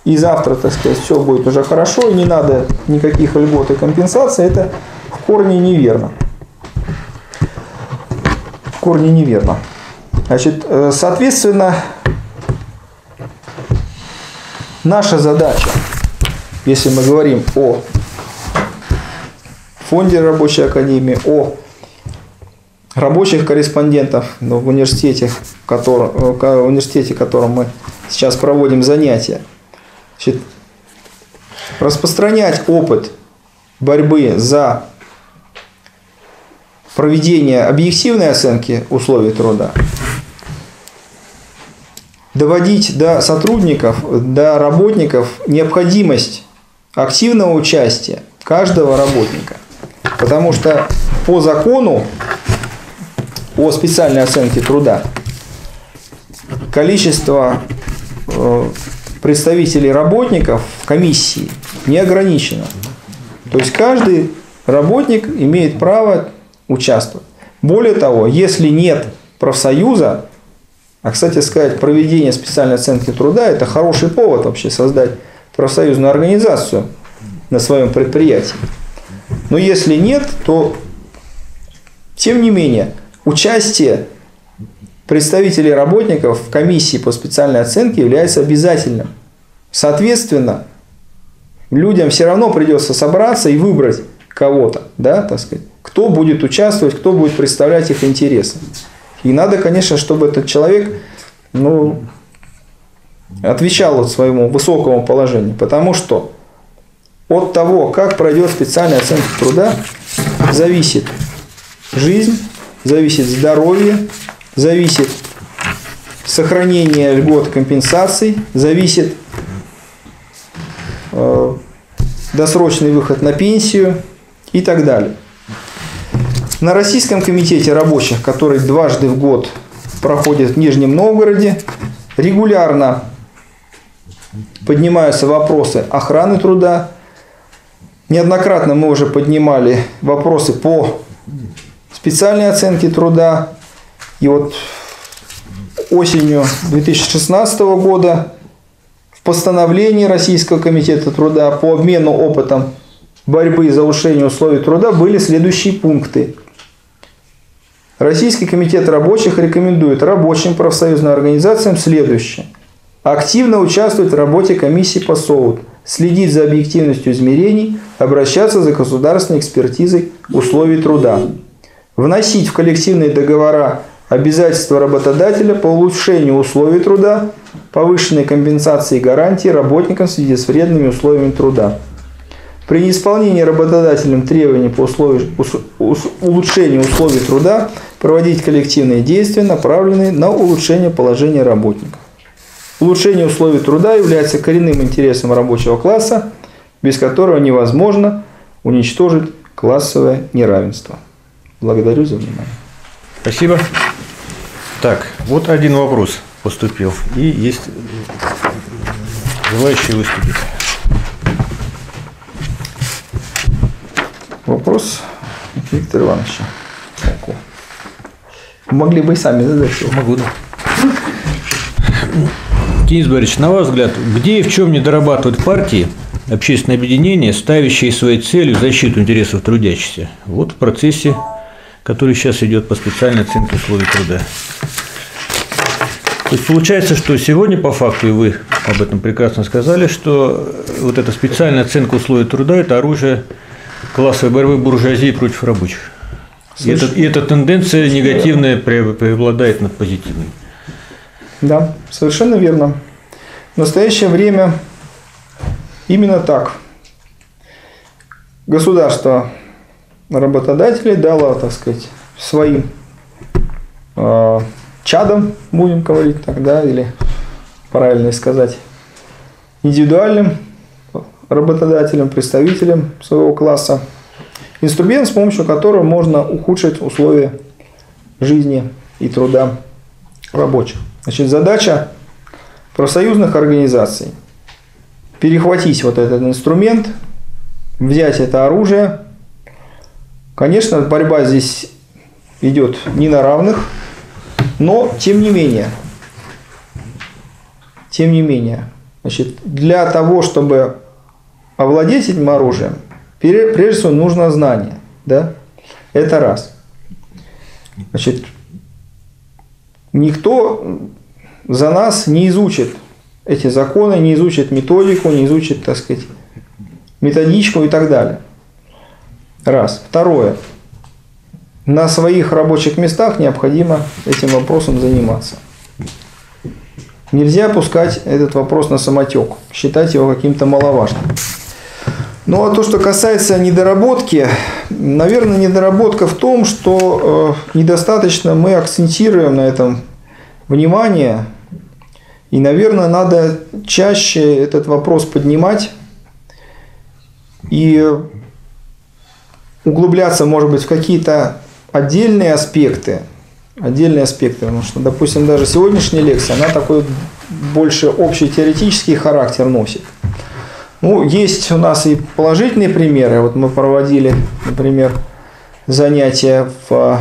и завтра, так сказать, все будет уже хорошо, и не надо никаких льгот и компенсаций, это в корне неверно. В корне неверно. Значит, э, соответственно, наша задача, если мы говорим о фонде рабочей академии, о рабочих корреспондентов ну, в университете, в котором, в университете, в котором мы сейчас проводим занятия. Значит, распространять опыт борьбы за проведение объективной оценки условий труда, доводить до сотрудников, до работников необходимость активного участия каждого работника. Потому что по закону о специальной оценке труда количество э, представителей работников в комиссии не ограничено. То есть каждый работник имеет право участвовать. Более того, если нет профсоюза, а, кстати сказать, проведение специальной оценки труда – это хороший повод вообще создать профсоюзную организацию на своем предприятии. Но если нет, то, тем не менее, участие представителей работников в комиссии по специальной оценке является обязательным. Соответственно, людям все равно придется собраться и выбрать кого-то, да, так сказать, кто будет участвовать, кто будет представлять их интересы. И надо, конечно, чтобы этот человек ну, отвечал своему высокому положению, потому что от того, как пройдет специальная оценка труда, зависит жизнь, зависит здоровье, зависит сохранение льгот компенсаций, зависит э, досрочный выход на пенсию и так далее. На Российском комитете рабочих, который дважды в год проходит в Нижнем Новгороде, регулярно поднимаются вопросы охраны труда. Неоднократно мы уже поднимали вопросы по специальной оценке труда. И вот осенью 2016 года в постановлении Российского комитета труда по обмену опытом борьбы за улучшение условий труда были следующие пункты. Российский комитет рабочих рекомендует рабочим профсоюзным организациям следующее. Активно участвовать в работе комиссии по СОУД, следить за объективностью измерений, обращаться за государственной экспертизой условий труда. Вносить в коллективные договора обязательства работодателя по улучшению условий труда, повышенной компенсации и гарантии работникам в связи с вредными условиями труда. При неисполнении работодателем требований по условию, улучшению условий труда проводить коллективные действия, направленные на улучшение положения работников. Улучшение условий труда является коренным интересом рабочего класса, без которого невозможно уничтожить классовое неравенство. Благодарю за внимание. Спасибо. Так, вот один вопрос поступил. И есть желающие выступить. Вопрос Виктора Ивановича. Могли бы и сами задать его. Могу, да. Денис Борисович, на ваш взгляд, где и в чем не дорабатывают партии общественные объединения, ставящие своей целью защиту интересов трудящихся? Вот в процессе, который сейчас идет по специальной оценке условий труда. То есть получается, что сегодня по факту, и вы об этом прекрасно сказали, что вот эта специальная оценка условий труда – это оружие классовой борьбы буржуазии против рабочих. И, это, и эта тенденция негативная преобладает над позитивной. Да, совершенно верно. В настоящее время именно так. Государство работодателей дало, так сказать, своим э, чадам, будем говорить тогда, или правильно сказать, индивидуальным работодателям, представителям своего класса инструмент, с помощью которого можно ухудшить условия жизни и труда рабочих. Значит, задача профсоюзных организаций перехватить вот этот инструмент, взять это оружие. Конечно, борьба здесь идет не на равных, но тем не менее, тем не менее, значит, для того, чтобы овладеть этим оружием, прежде всего нужно знание. Да? Это раз. Значит, никто за нас не изучит эти законы, не изучит методику, не изучит, так сказать, методичку и так далее. Раз. Второе. На своих рабочих местах необходимо этим вопросом заниматься. Нельзя опускать этот вопрос на самотек, считать его каким-то маловажным. Ну а то, что касается недоработки, наверное, недоработка в том, что э, недостаточно мы акцентируем на этом внимание, и, наверное, надо чаще этот вопрос поднимать и углубляться, может быть, в какие-то отдельные аспекты, отдельные аспекты, потому что, допустим, даже сегодняшняя лекция, она такой больше общий теоретический характер носит. Ну, есть у нас и положительные примеры. Вот мы проводили, например, занятия в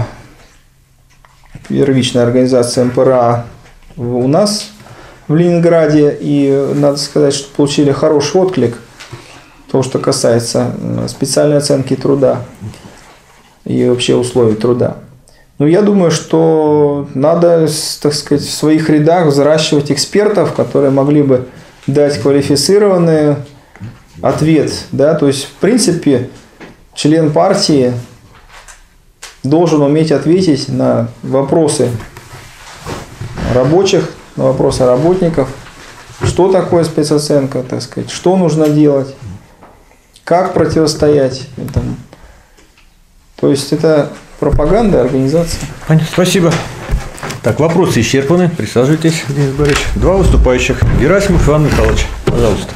первичной организации МПРА у нас в Ленинграде. И надо сказать, что получили хороший отклик. То, что касается специальной оценки труда и вообще условий труда. Но я думаю, что надо, так сказать, в своих рядах взращивать экспертов, которые могли бы дать квалифицированные ответ, да, то есть в принципе член партии должен уметь ответить на вопросы рабочих, на вопросы работников, что такое спецоценка, так сказать, что нужно делать, как противостоять этому. То есть это пропаганда, организация. Понятно. Спасибо. Так, вопросы исчерпаны. Присаживайтесь, Денис Борисович. Два выступающих. Герасимов Иван Михайлович. Пожалуйста.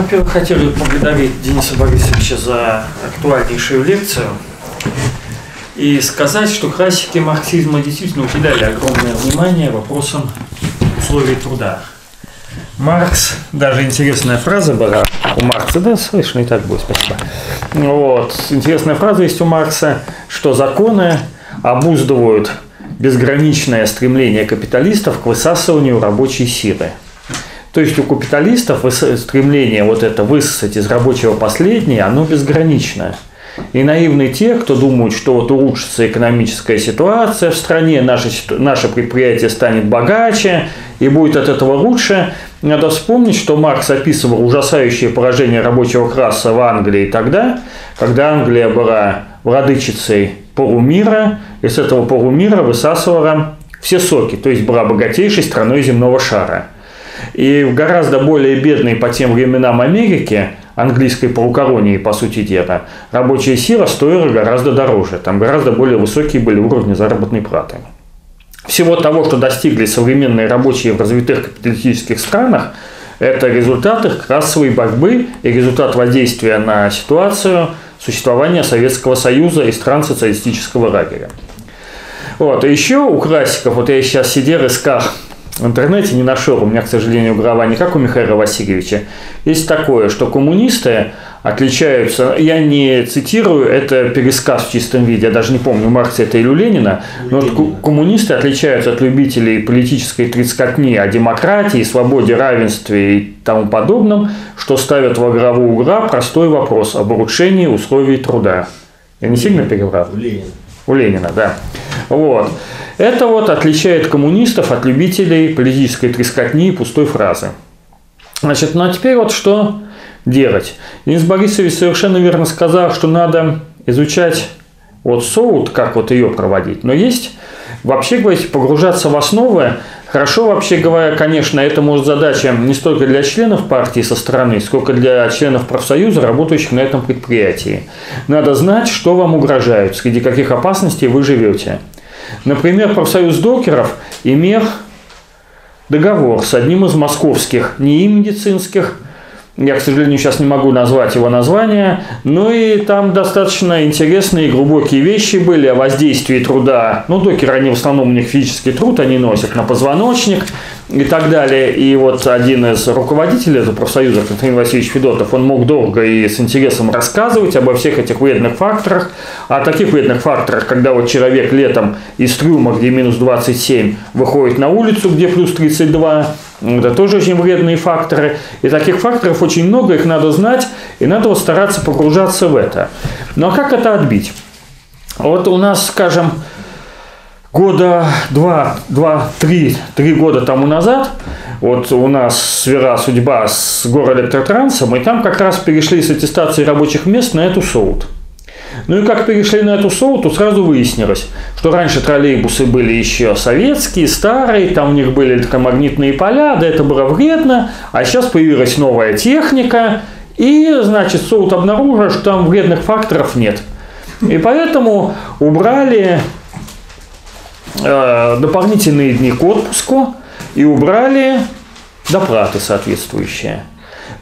Во-первых, хотели поблагодарить Дениса Борисовича за актуальнейшую лекцию и сказать, что классики марксизма действительно уделяли огромное внимание вопросам условий труда. Маркс, даже интересная фраза была у Маркса, да, слышно, и так будет, спасибо. Вот, интересная фраза есть у Маркса, что законы обуздывают безграничное стремление капиталистов к высасыванию рабочей силы. То есть у капиталистов стремление вот это высосать из рабочего последнее, оно безграничное. И наивны те, кто думают, что вот улучшится экономическая ситуация в стране, наше, наше предприятие станет богаче и будет от этого лучше. Надо вспомнить, что Маркс описывал ужасающее поражение рабочего класса в Англии тогда, когда Англия была владычицей полумира, и с этого полумира высасывала все соки, то есть была богатейшей страной земного шара – и в гораздо более бедной по тем временам Америке, английской полуколонии, по сути дела, рабочая сила стоила гораздо дороже. Там гораздо более высокие были уровни заработной платы. Всего того, что достигли современные рабочие в развитых капиталистических странах, это результат их классовой борьбы и результат воздействия на ситуацию существования Советского Союза и стран социалистического лагеря. Вот. И еще у классиков, вот я сейчас сидел искал в интернете не нашел, у меня, к сожалению, голова не как у Михаила Васильевича. Есть такое, что коммунисты отличаются, я не цитирую, это пересказ в чистом виде, я даже не помню, Маркса это или у Ленина, но вот коммунисты отличаются от любителей политической трескотни о демократии, свободе, равенстве и тому подобном, что ставят во главу угла простой вопрос об улучшении условий труда. Я не сильно перебрал? У Ленина. У Ленина, да. Вот. Это вот отличает коммунистов от любителей политической трескотни и пустой фразы. Значит, ну а теперь вот что делать? Денис Борисович совершенно верно сказал, что надо изучать вот соут, как вот ее проводить. Но есть, вообще говорить, погружаться в основы, хорошо вообще говоря, конечно, это может задача не столько для членов партии со стороны, сколько для членов профсоюза, работающих на этом предприятии. Надо знать, что вам угрожает, среди каких опасностей вы живете. Например, профсоюз докеров имел договор с одним из московских НИИ медицинских я, к сожалению, сейчас не могу назвать его название. Ну и там достаточно интересные и глубокие вещи были о воздействии труда. Ну, докеры, они в основном у них физический труд, они носят на позвоночник и так далее. И вот один из руководителей этого профсоюза, Константин Васильевич Федотов, он мог долго и с интересом рассказывать обо всех этих вредных факторах. О таких вредных факторах, когда вот человек летом из трюма, где минус 27, выходит на улицу, где плюс 32, это тоже очень вредные факторы. И таких факторов очень много, их надо знать, и надо вот стараться погружаться в это. Ну а как это отбить? Вот у нас, скажем, года два, два, три, три года тому назад, вот у нас свера судьба с горэлектротрансом, и там как раз перешли с аттестации рабочих мест на эту соут. Ну и как перешли на эту соуту, сразу выяснилось, что раньше троллейбусы были еще советские, старые, там у них были электромагнитные поля, да это было вредно, а сейчас появилась новая техника, и, значит, соут обнаружил, что там вредных факторов нет. И поэтому убрали э, дополнительные дни к отпуску и убрали доплаты соответствующие.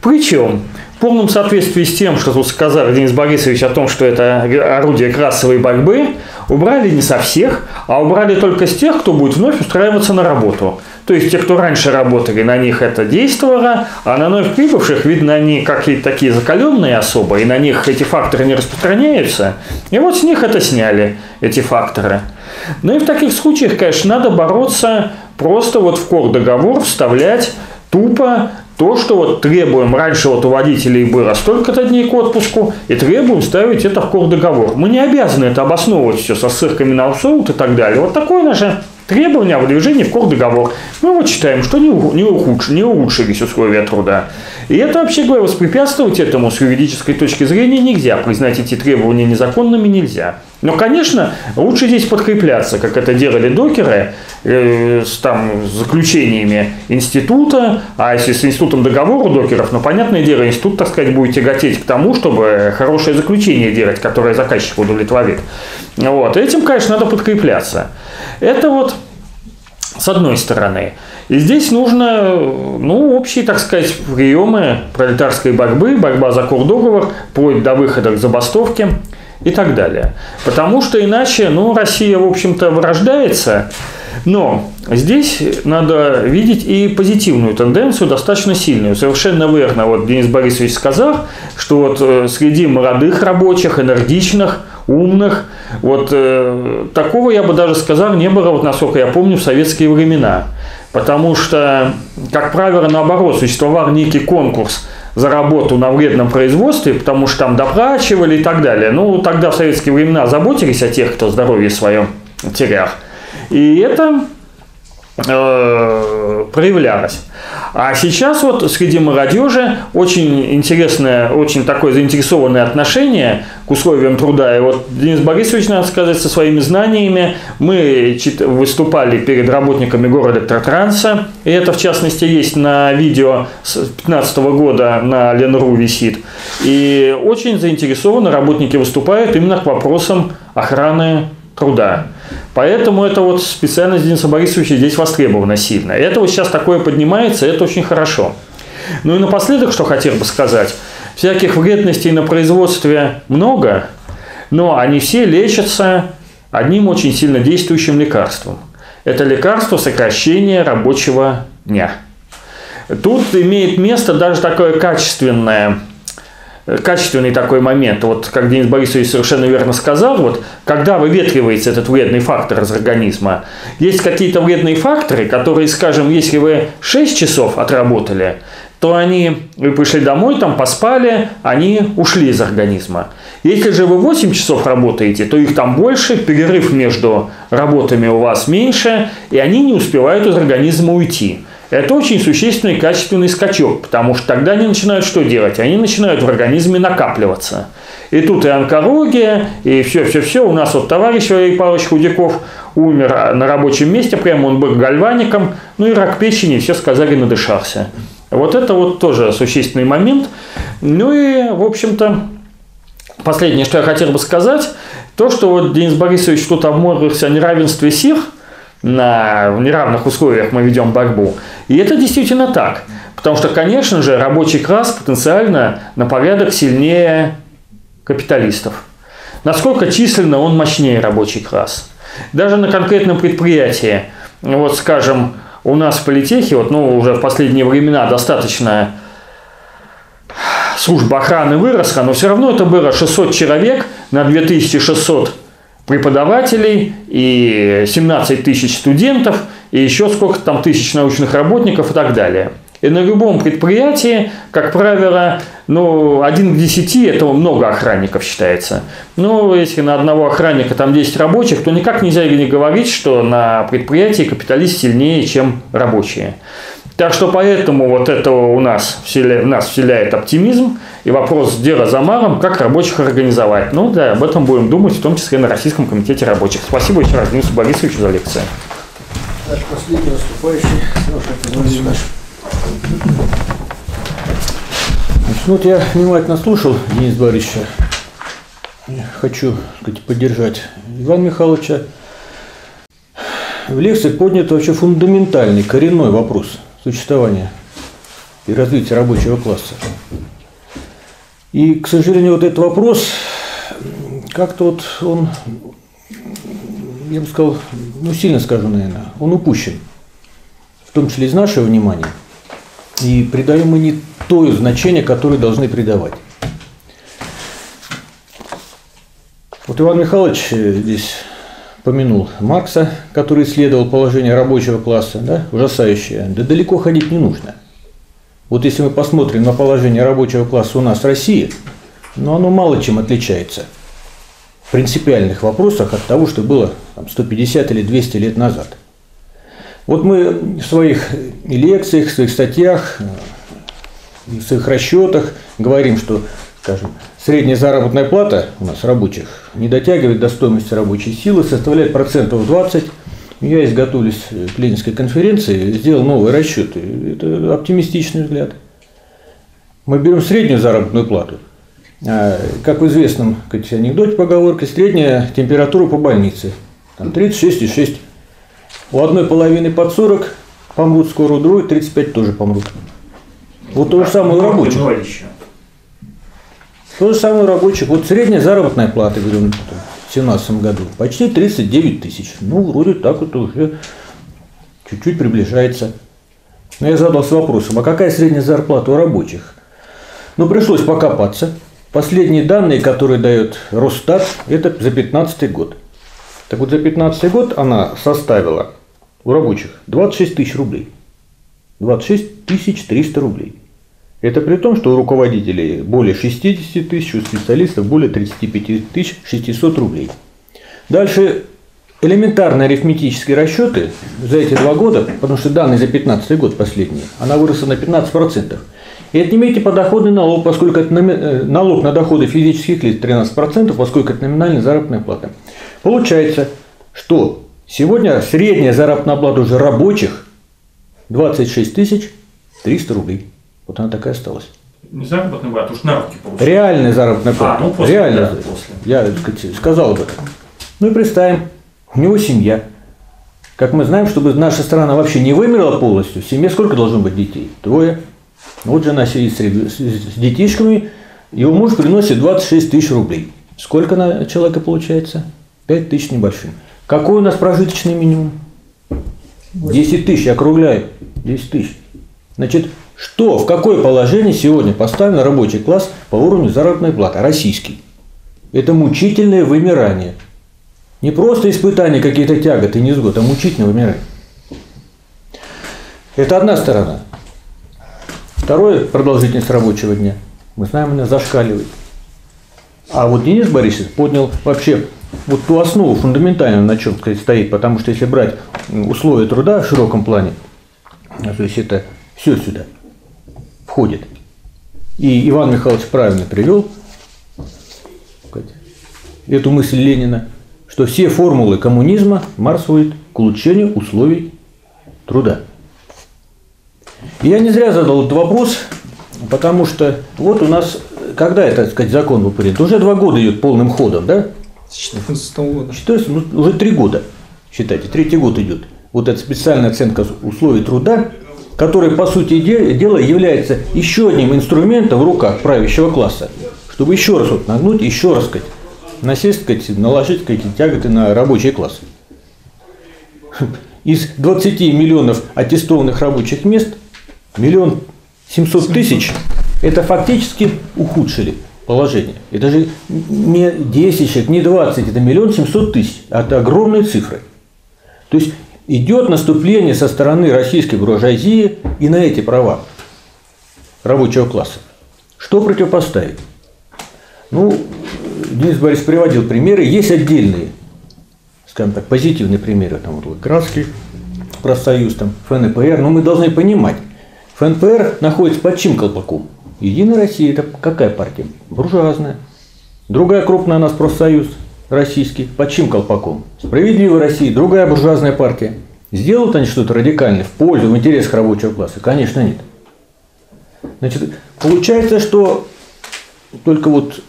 Причем в полном соответствии с тем, что тут сказал Денис Борисович о том, что это орудие классовой борьбы, убрали не со всех, а убрали только с тех, кто будет вновь устраиваться на работу. То есть те, кто раньше работали, на них это действовало, а на вновь прибывших, видно, они какие-то такие закаленные особо, и на них эти факторы не распространяются. И вот с них это сняли, эти факторы. Ну и в таких случаях, конечно, надо бороться просто вот в кор договор вставлять тупо то, что вот требуем, раньше вот у водителей было столько-то дней к отпуску, и требуем ставить это в кор. Мы не обязаны это обосновывать все со ссылками на аутсоут и так далее. Вот такое наше требование о выдвижении в договор. Мы вот считаем, что не, ухудш, не улучшились условия труда. И это, вообще говоря, воспрепятствовать этому с юридической точки зрения нельзя. Признать эти требования незаконными нельзя. Но, конечно, лучше здесь подкрепляться, как это делали докеры, э, с там, заключениями института, а если с институтом договора докеров, ну, понятное дело, институт, так сказать, будет тяготеть к тому, чтобы хорошее заключение делать, которое заказчик удовлетворит. Вот. Этим, конечно, надо подкрепляться. Это вот с одной стороны. И здесь нужно, ну, общие, так сказать, приемы пролетарской борьбы, борьба за курдоговор, вплоть до выхода к забастовке – и так далее. Потому что иначе, ну, Россия, в общем-то, вырождается, но здесь надо видеть и позитивную тенденцию, достаточно сильную. Совершенно верно, вот Денис Борисович сказал, что вот э, среди молодых рабочих, энергичных, умных, вот э, такого, я бы даже сказал, не было, вот насколько я помню, в советские времена. Потому что, как правило, наоборот, существовал некий конкурс – за работу на вредном производстве, потому что там доплачивали и так далее. Ну, тогда в советские времена заботились о тех, кто здоровье свое терял. И это э, проявлялось. А сейчас вот среди молодежи очень интересное, очень такое заинтересованное отношение к условиям труда. И вот Денис Борисович, надо сказать, со своими знаниями, мы выступали перед работниками города Электротранса, и это, в частности, есть на видео с 2015 года на Ленру висит. И очень заинтересованно работники выступают именно к вопросам охраны труда. Поэтому это вот специальность Дениса Борисовича здесь востребована сильно. Это вот сейчас такое поднимается, это очень хорошо. Ну и напоследок, что хотел бы сказать. Всяких вредностей на производстве много, но они все лечатся одним очень сильно действующим лекарством. Это лекарство сокращения рабочего дня. Тут имеет место даже такое качественное качественный такой момент. Вот как Денис Борисович совершенно верно сказал, вот когда выветривается этот вредный фактор из организма, есть какие-то вредные факторы, которые, скажем, если вы 6 часов отработали, то они, вы пришли домой, там поспали, они ушли из организма. Если же вы 8 часов работаете, то их там больше, перерыв между работами у вас меньше, и они не успевают из организма уйти. Это очень существенный качественный скачок, потому что тогда они начинают что делать? Они начинают в организме накапливаться. И тут и онкология, и все-все-все. У нас вот товарищ Валерий Павлович Худяков умер на рабочем месте, прямо он был гальваником, ну и рак печени, все сказали, надышался. Вот это вот тоже существенный момент. Ну и, в общем-то, последнее, что я хотел бы сказать, То, что вот Денис Борисович тут обмолвился о неравенстве сил, на, неравных условиях мы ведем борьбу. И это действительно так. Потому что, конечно же, рабочий класс потенциально на порядок сильнее капиталистов. Насколько численно он мощнее рабочий класс. Даже на конкретном предприятии, вот скажем, у нас в политехе, вот, ну, уже в последние времена достаточно служба охраны выросла, но все равно это было 600 человек на 2600 преподавателей и 17 тысяч студентов, и еще сколько там тысяч научных работников и так далее. И на любом предприятии, как правило, ну, один к десяти – это много охранников считается. Ну, если на одного охранника там 10 рабочих, то никак нельзя не говорить, что на предприятии капиталист сильнее, чем рабочие. Так что поэтому вот это у нас, вселяет, нас вселяет оптимизм. И вопрос дела за малым, как рабочих организовать. Ну да, об этом будем думать, в том числе на Российском комитете рабочих. Спасибо еще раз Денису Борисовичу за лекцию. Так, последний выступающий. Значит, ну вот я внимательно слушал Денис Борисовича. Хочу сказать, поддержать Ивана Михайловича. В лекции поднят вообще фундаментальный, коренной вопрос – существования и развития рабочего класса. И, к сожалению, вот этот вопрос, как-то вот он, я бы сказал, ну сильно скажу, наверное, он упущен, в том числе из нашего внимания. И придаем мы не то значение, которое должны придавать. Вот Иван Михайлович здесь помянул Маркса, который исследовал положение рабочего класса, да, ужасающее. Да далеко ходить не нужно. Вот если мы посмотрим на положение рабочего класса у нас в России, ну оно мало чем отличается в принципиальных вопросах от того, что было там, 150 или 200 лет назад. Вот мы в своих лекциях, в своих статьях, в своих расчетах говорим, что, скажем, Средняя заработная плата у нас рабочих не дотягивает до стоимости рабочей силы, составляет процентов 20. Я изготовлюсь к Ленинской конференции, сделал новые расчеты. Это оптимистичный взгляд. Мы берем среднюю заработную плату. А, как в известном сказать, анекдоте поговорке, средняя температура по больнице. Там 36,6. У одной половины под 40 помрут скоро, у другой 35 тоже помрут. Вот то же самое у рабочих. То же самое у рабочих. Вот средняя заработная плата, говорю, в 2017 году почти 39 тысяч. Ну, вроде так вот уже чуть-чуть приближается. Но я задался вопросом, а какая средняя зарплата у рабочих? Ну, пришлось покопаться. Последние данные, которые дает Росстат, это за 2015 год. Так вот, за 2015 год она составила у рабочих 26 тысяч рублей. 26 тысяч 300 рублей. Это при том, что у руководителей более 60 тысяч, у специалистов более 35 тысяч 600 рублей. Дальше элементарные арифметические расчеты за эти два года, потому что данные за 15 год последние, она выросла на 15%. И отнимите подоходный налог, поскольку это э, налог на доходы физических лиц 13%, поскольку это номинальная заработная плата. Получается, что сегодня средняя заработная плата уже рабочих 26 тысяч 300 рублей. Вот она такая осталась. Не заработная плата, уж на руки получили. Реальная заработная плата. А, ну после, Реальная. да, после. Я так сказать, сказал об этом. Ну и представим, у него семья. Как мы знаем, чтобы наша страна вообще не вымерла полностью, в семье сколько должно быть детей? Трое. Вот жена сидит с, реб- с- детишками, его муж приносит 26 тысяч рублей. Сколько на человека получается? 5 тысяч небольшим. Какой у нас прожиточный минимум? 10 тысяч, я округляю. 10 тысяч. Значит, что, в какое положение сегодня поставлен рабочий класс по уровню заработной платы? Российский. Это мучительное вымирание. Не просто испытание какие-то тяготы, невзгод, а мучительное вымирание. Это одна сторона. Второе – продолжительность рабочего дня. Мы знаем, она зашкаливает. А вот Денис Борисович поднял вообще вот ту основу фундаментальную, на чем сказать, стоит, потому что если брать условия труда в широком плане, то есть это все сюда входит. И Иван Михайлович правильно привел эту мысль Ленина, что все формулы коммунизма маршируют к улучшению условий труда. И я не зря задал этот вопрос, потому что вот у нас, когда это, так сказать, закон был принят? Уже два года идет полным ходом, да? С 14 года. Считается, ну, уже три года, считайте, третий год идет. Вот эта специальная оценка условий труда, которая, по сути де- дела, является еще одним инструментом в руках правящего класса, чтобы еще раз вот нагнуть, еще раз сказать, насесть, сказать, наложить какие-то тяготы на рабочий класс. Из 20 миллионов аттестованных рабочих мест, миллион семьсот тысяч это фактически ухудшили положение. Это же не 10 человек, не 20, это миллион семьсот тысяч. Это огромные цифры. То есть идет наступление со стороны российской буржуазии и на эти права рабочего класса. Что противопоставить? Ну, Денис Борисович приводил примеры, есть отдельные, скажем так, позитивные примеры, там вот Градский профсоюз, там ФНПР, но мы должны понимать, ФНПР находится под чьим колпаком? Единая Россия, это какая партия? Буржуазная. Другая крупная у нас профсоюз российский, под чьим колпаком? Справедливая Россия, другая буржуазная партия. Сделают они что-то радикальное в пользу, в интересах рабочего класса? Конечно, нет. Значит, получается, что только вот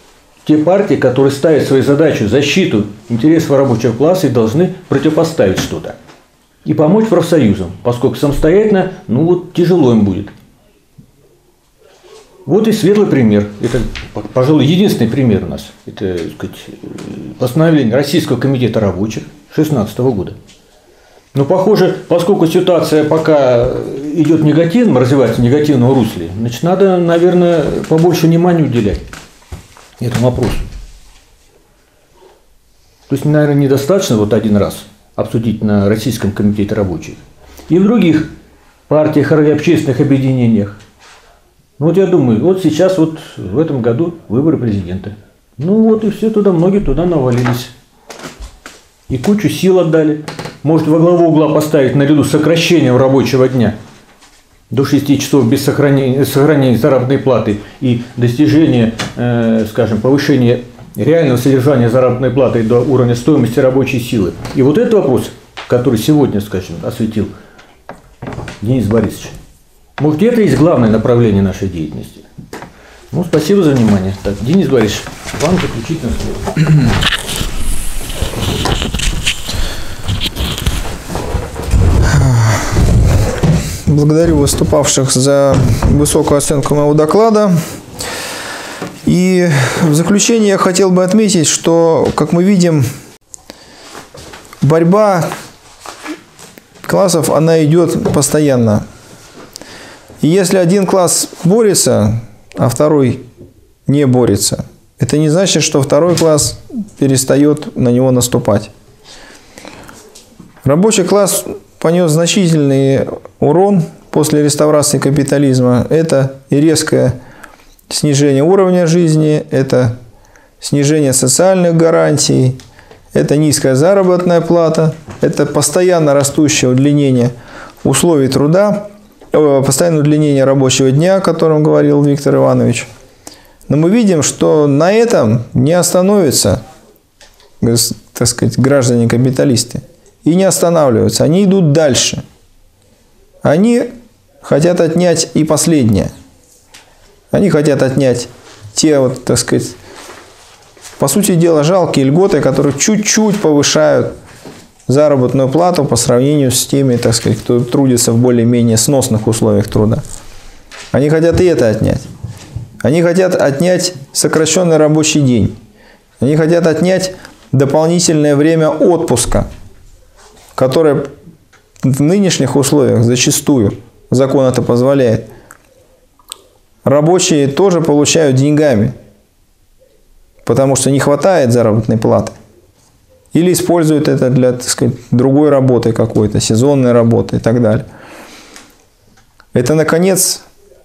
те партии, которые ставят свою задачу защиту интересов рабочего класса и должны противопоставить что-то. И помочь профсоюзам, поскольку самостоятельно, ну вот тяжело им будет. Вот и светлый пример. Это, пожалуй, единственный пример у нас. Это сказать, постановление Российского комитета рабочих 2016 года. Но похоже, поскольку ситуация пока идет негативно, развивается в негативном русле, значит, надо, наверное, побольше внимания уделять этому вопросу. То есть, наверное, недостаточно вот один раз обсудить на Российском комитете рабочих. И в других партиях и общественных объединениях. Ну вот я думаю, вот сейчас вот в этом году выборы президента. Ну вот и все туда, многие туда навалились. И кучу сил отдали. Может во главу угла поставить наряду с сокращением рабочего дня до 6 часов без сохранения, сохранения заработной платы и достижения, э, скажем, повышения реального содержания заработной платы до уровня стоимости рабочей силы. И вот этот вопрос, который сегодня, скажем, осветил Денис Борисович, может, это есть главное направление нашей деятельности. Ну, спасибо за внимание. Так, Денис Борисович, вам заключительное слово. Благодарю выступавших за высокую оценку моего доклада. И в заключение я хотел бы отметить, что, как мы видим, борьба классов, она идет постоянно. И если один класс борется, а второй не борется, это не значит, что второй класс перестает на него наступать. Рабочий класс понес значительный урон после реставрации капитализма. Это и резкое снижение уровня жизни, это снижение социальных гарантий, это низкая заработная плата, это постоянно растущее удлинение условий труда, постоянное удлинение рабочего дня, о котором говорил Виктор Иванович. Но мы видим, что на этом не остановятся, так сказать, граждане-капиталисты и не останавливаются. Они идут дальше. Они хотят отнять и последнее. Они хотят отнять те, вот, так сказать, по сути дела, жалкие льготы, которые чуть-чуть повышают заработную плату по сравнению с теми, так сказать, кто трудится в более-менее сносных условиях труда. Они хотят и это отнять. Они хотят отнять сокращенный рабочий день. Они хотят отнять дополнительное время отпуска – которая в нынешних условиях зачастую, закон это позволяет, рабочие тоже получают деньгами, потому что не хватает заработной платы. Или используют это для, так сказать, другой работы какой-то, сезонной работы и так далее. Это, наконец,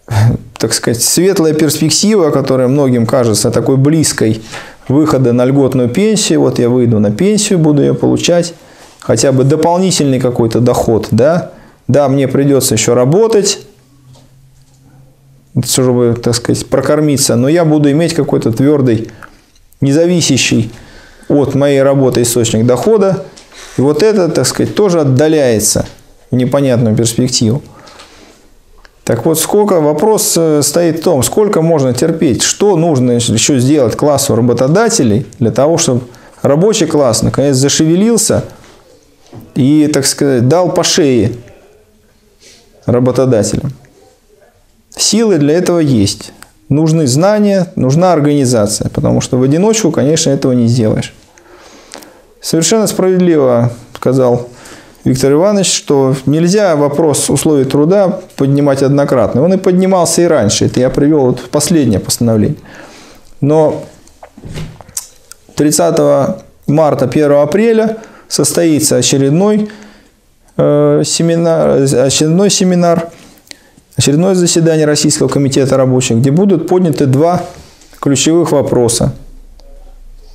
[LAUGHS] так сказать, светлая перспектива, которая многим кажется такой близкой выхода на льготную пенсию. Вот я выйду на пенсию, буду ее получать хотя бы дополнительный какой-то доход, да, да, мне придется еще работать, чтобы, так сказать, прокормиться, но я буду иметь какой-то твердый, независящий от моей работы источник дохода, и вот это, так сказать, тоже отдаляется в непонятную перспективу. Так вот, сколько, вопрос э, стоит в том, сколько можно терпеть, что нужно еще сделать классу работодателей для того, чтобы рабочий класс наконец зашевелился и, так сказать, дал по шее работодателям. Силы для этого есть. Нужны знания, нужна организация, потому что в одиночку, конечно, этого не сделаешь. Совершенно справедливо сказал Виктор Иванович, что нельзя вопрос условий труда поднимать однократно. Он и поднимался и раньше. Это я привел вот последнее постановление. Но 30 марта, 1 апреля состоится очередной, э, семинар, очередной семинар, очередное заседание Российского комитета рабочих, где будут подняты два ключевых вопроса.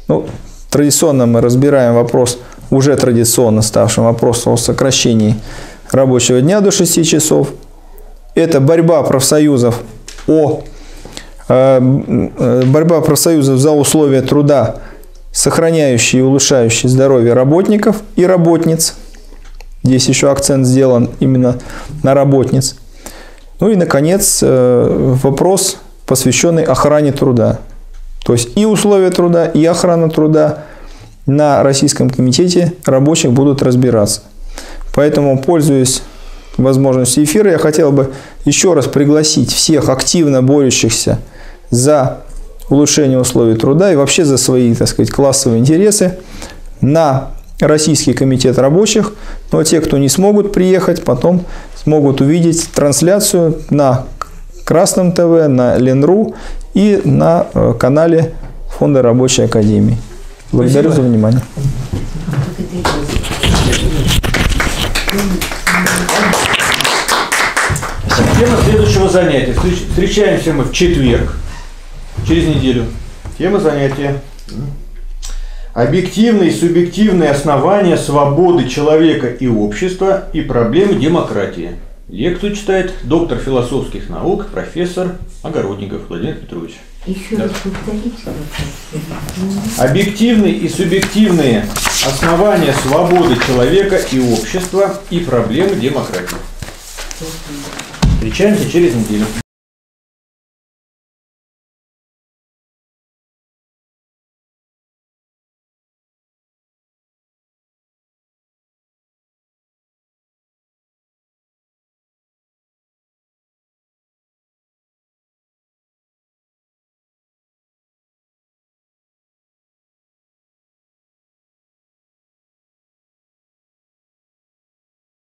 Ну, традиционно мы разбираем вопрос, уже традиционно ставший вопрос о сокращении рабочего дня до 6 часов. Это борьба профсоюзов о э, э, борьба профсоюзов за условия труда, сохраняющие и улучшающие здоровье работников и работниц. Здесь еще акцент сделан именно на работниц. Ну и, наконец, э, вопрос, посвященный охране труда. То есть и условия труда, и охрана труда на Российском комитете рабочих будут разбираться. Поэтому, пользуясь возможностью эфира, я хотел бы еще раз пригласить всех активно борющихся за улучшение условий труда и вообще за свои, так сказать, классовые интересы на Российский комитет рабочих. Но те, кто не смогут приехать, потом смогут увидеть трансляцию на Красном ТВ, на Ленру и на э, канале Фонда Рабочей Академии. Благодарю Спасибо. за внимание. Тема следующего занятия. Встречаемся мы в четверг, через неделю. Тема занятия. Объективные и субъективные основания свободы человека и общества и проблемы демократии. Лекцию читает доктор философских наук, профессор Огородников Владимир Петрович. Еще да. раз повторите. Объективные и субъективные основания свободы человека и общества и проблемы демократии. Встречаемся через неделю.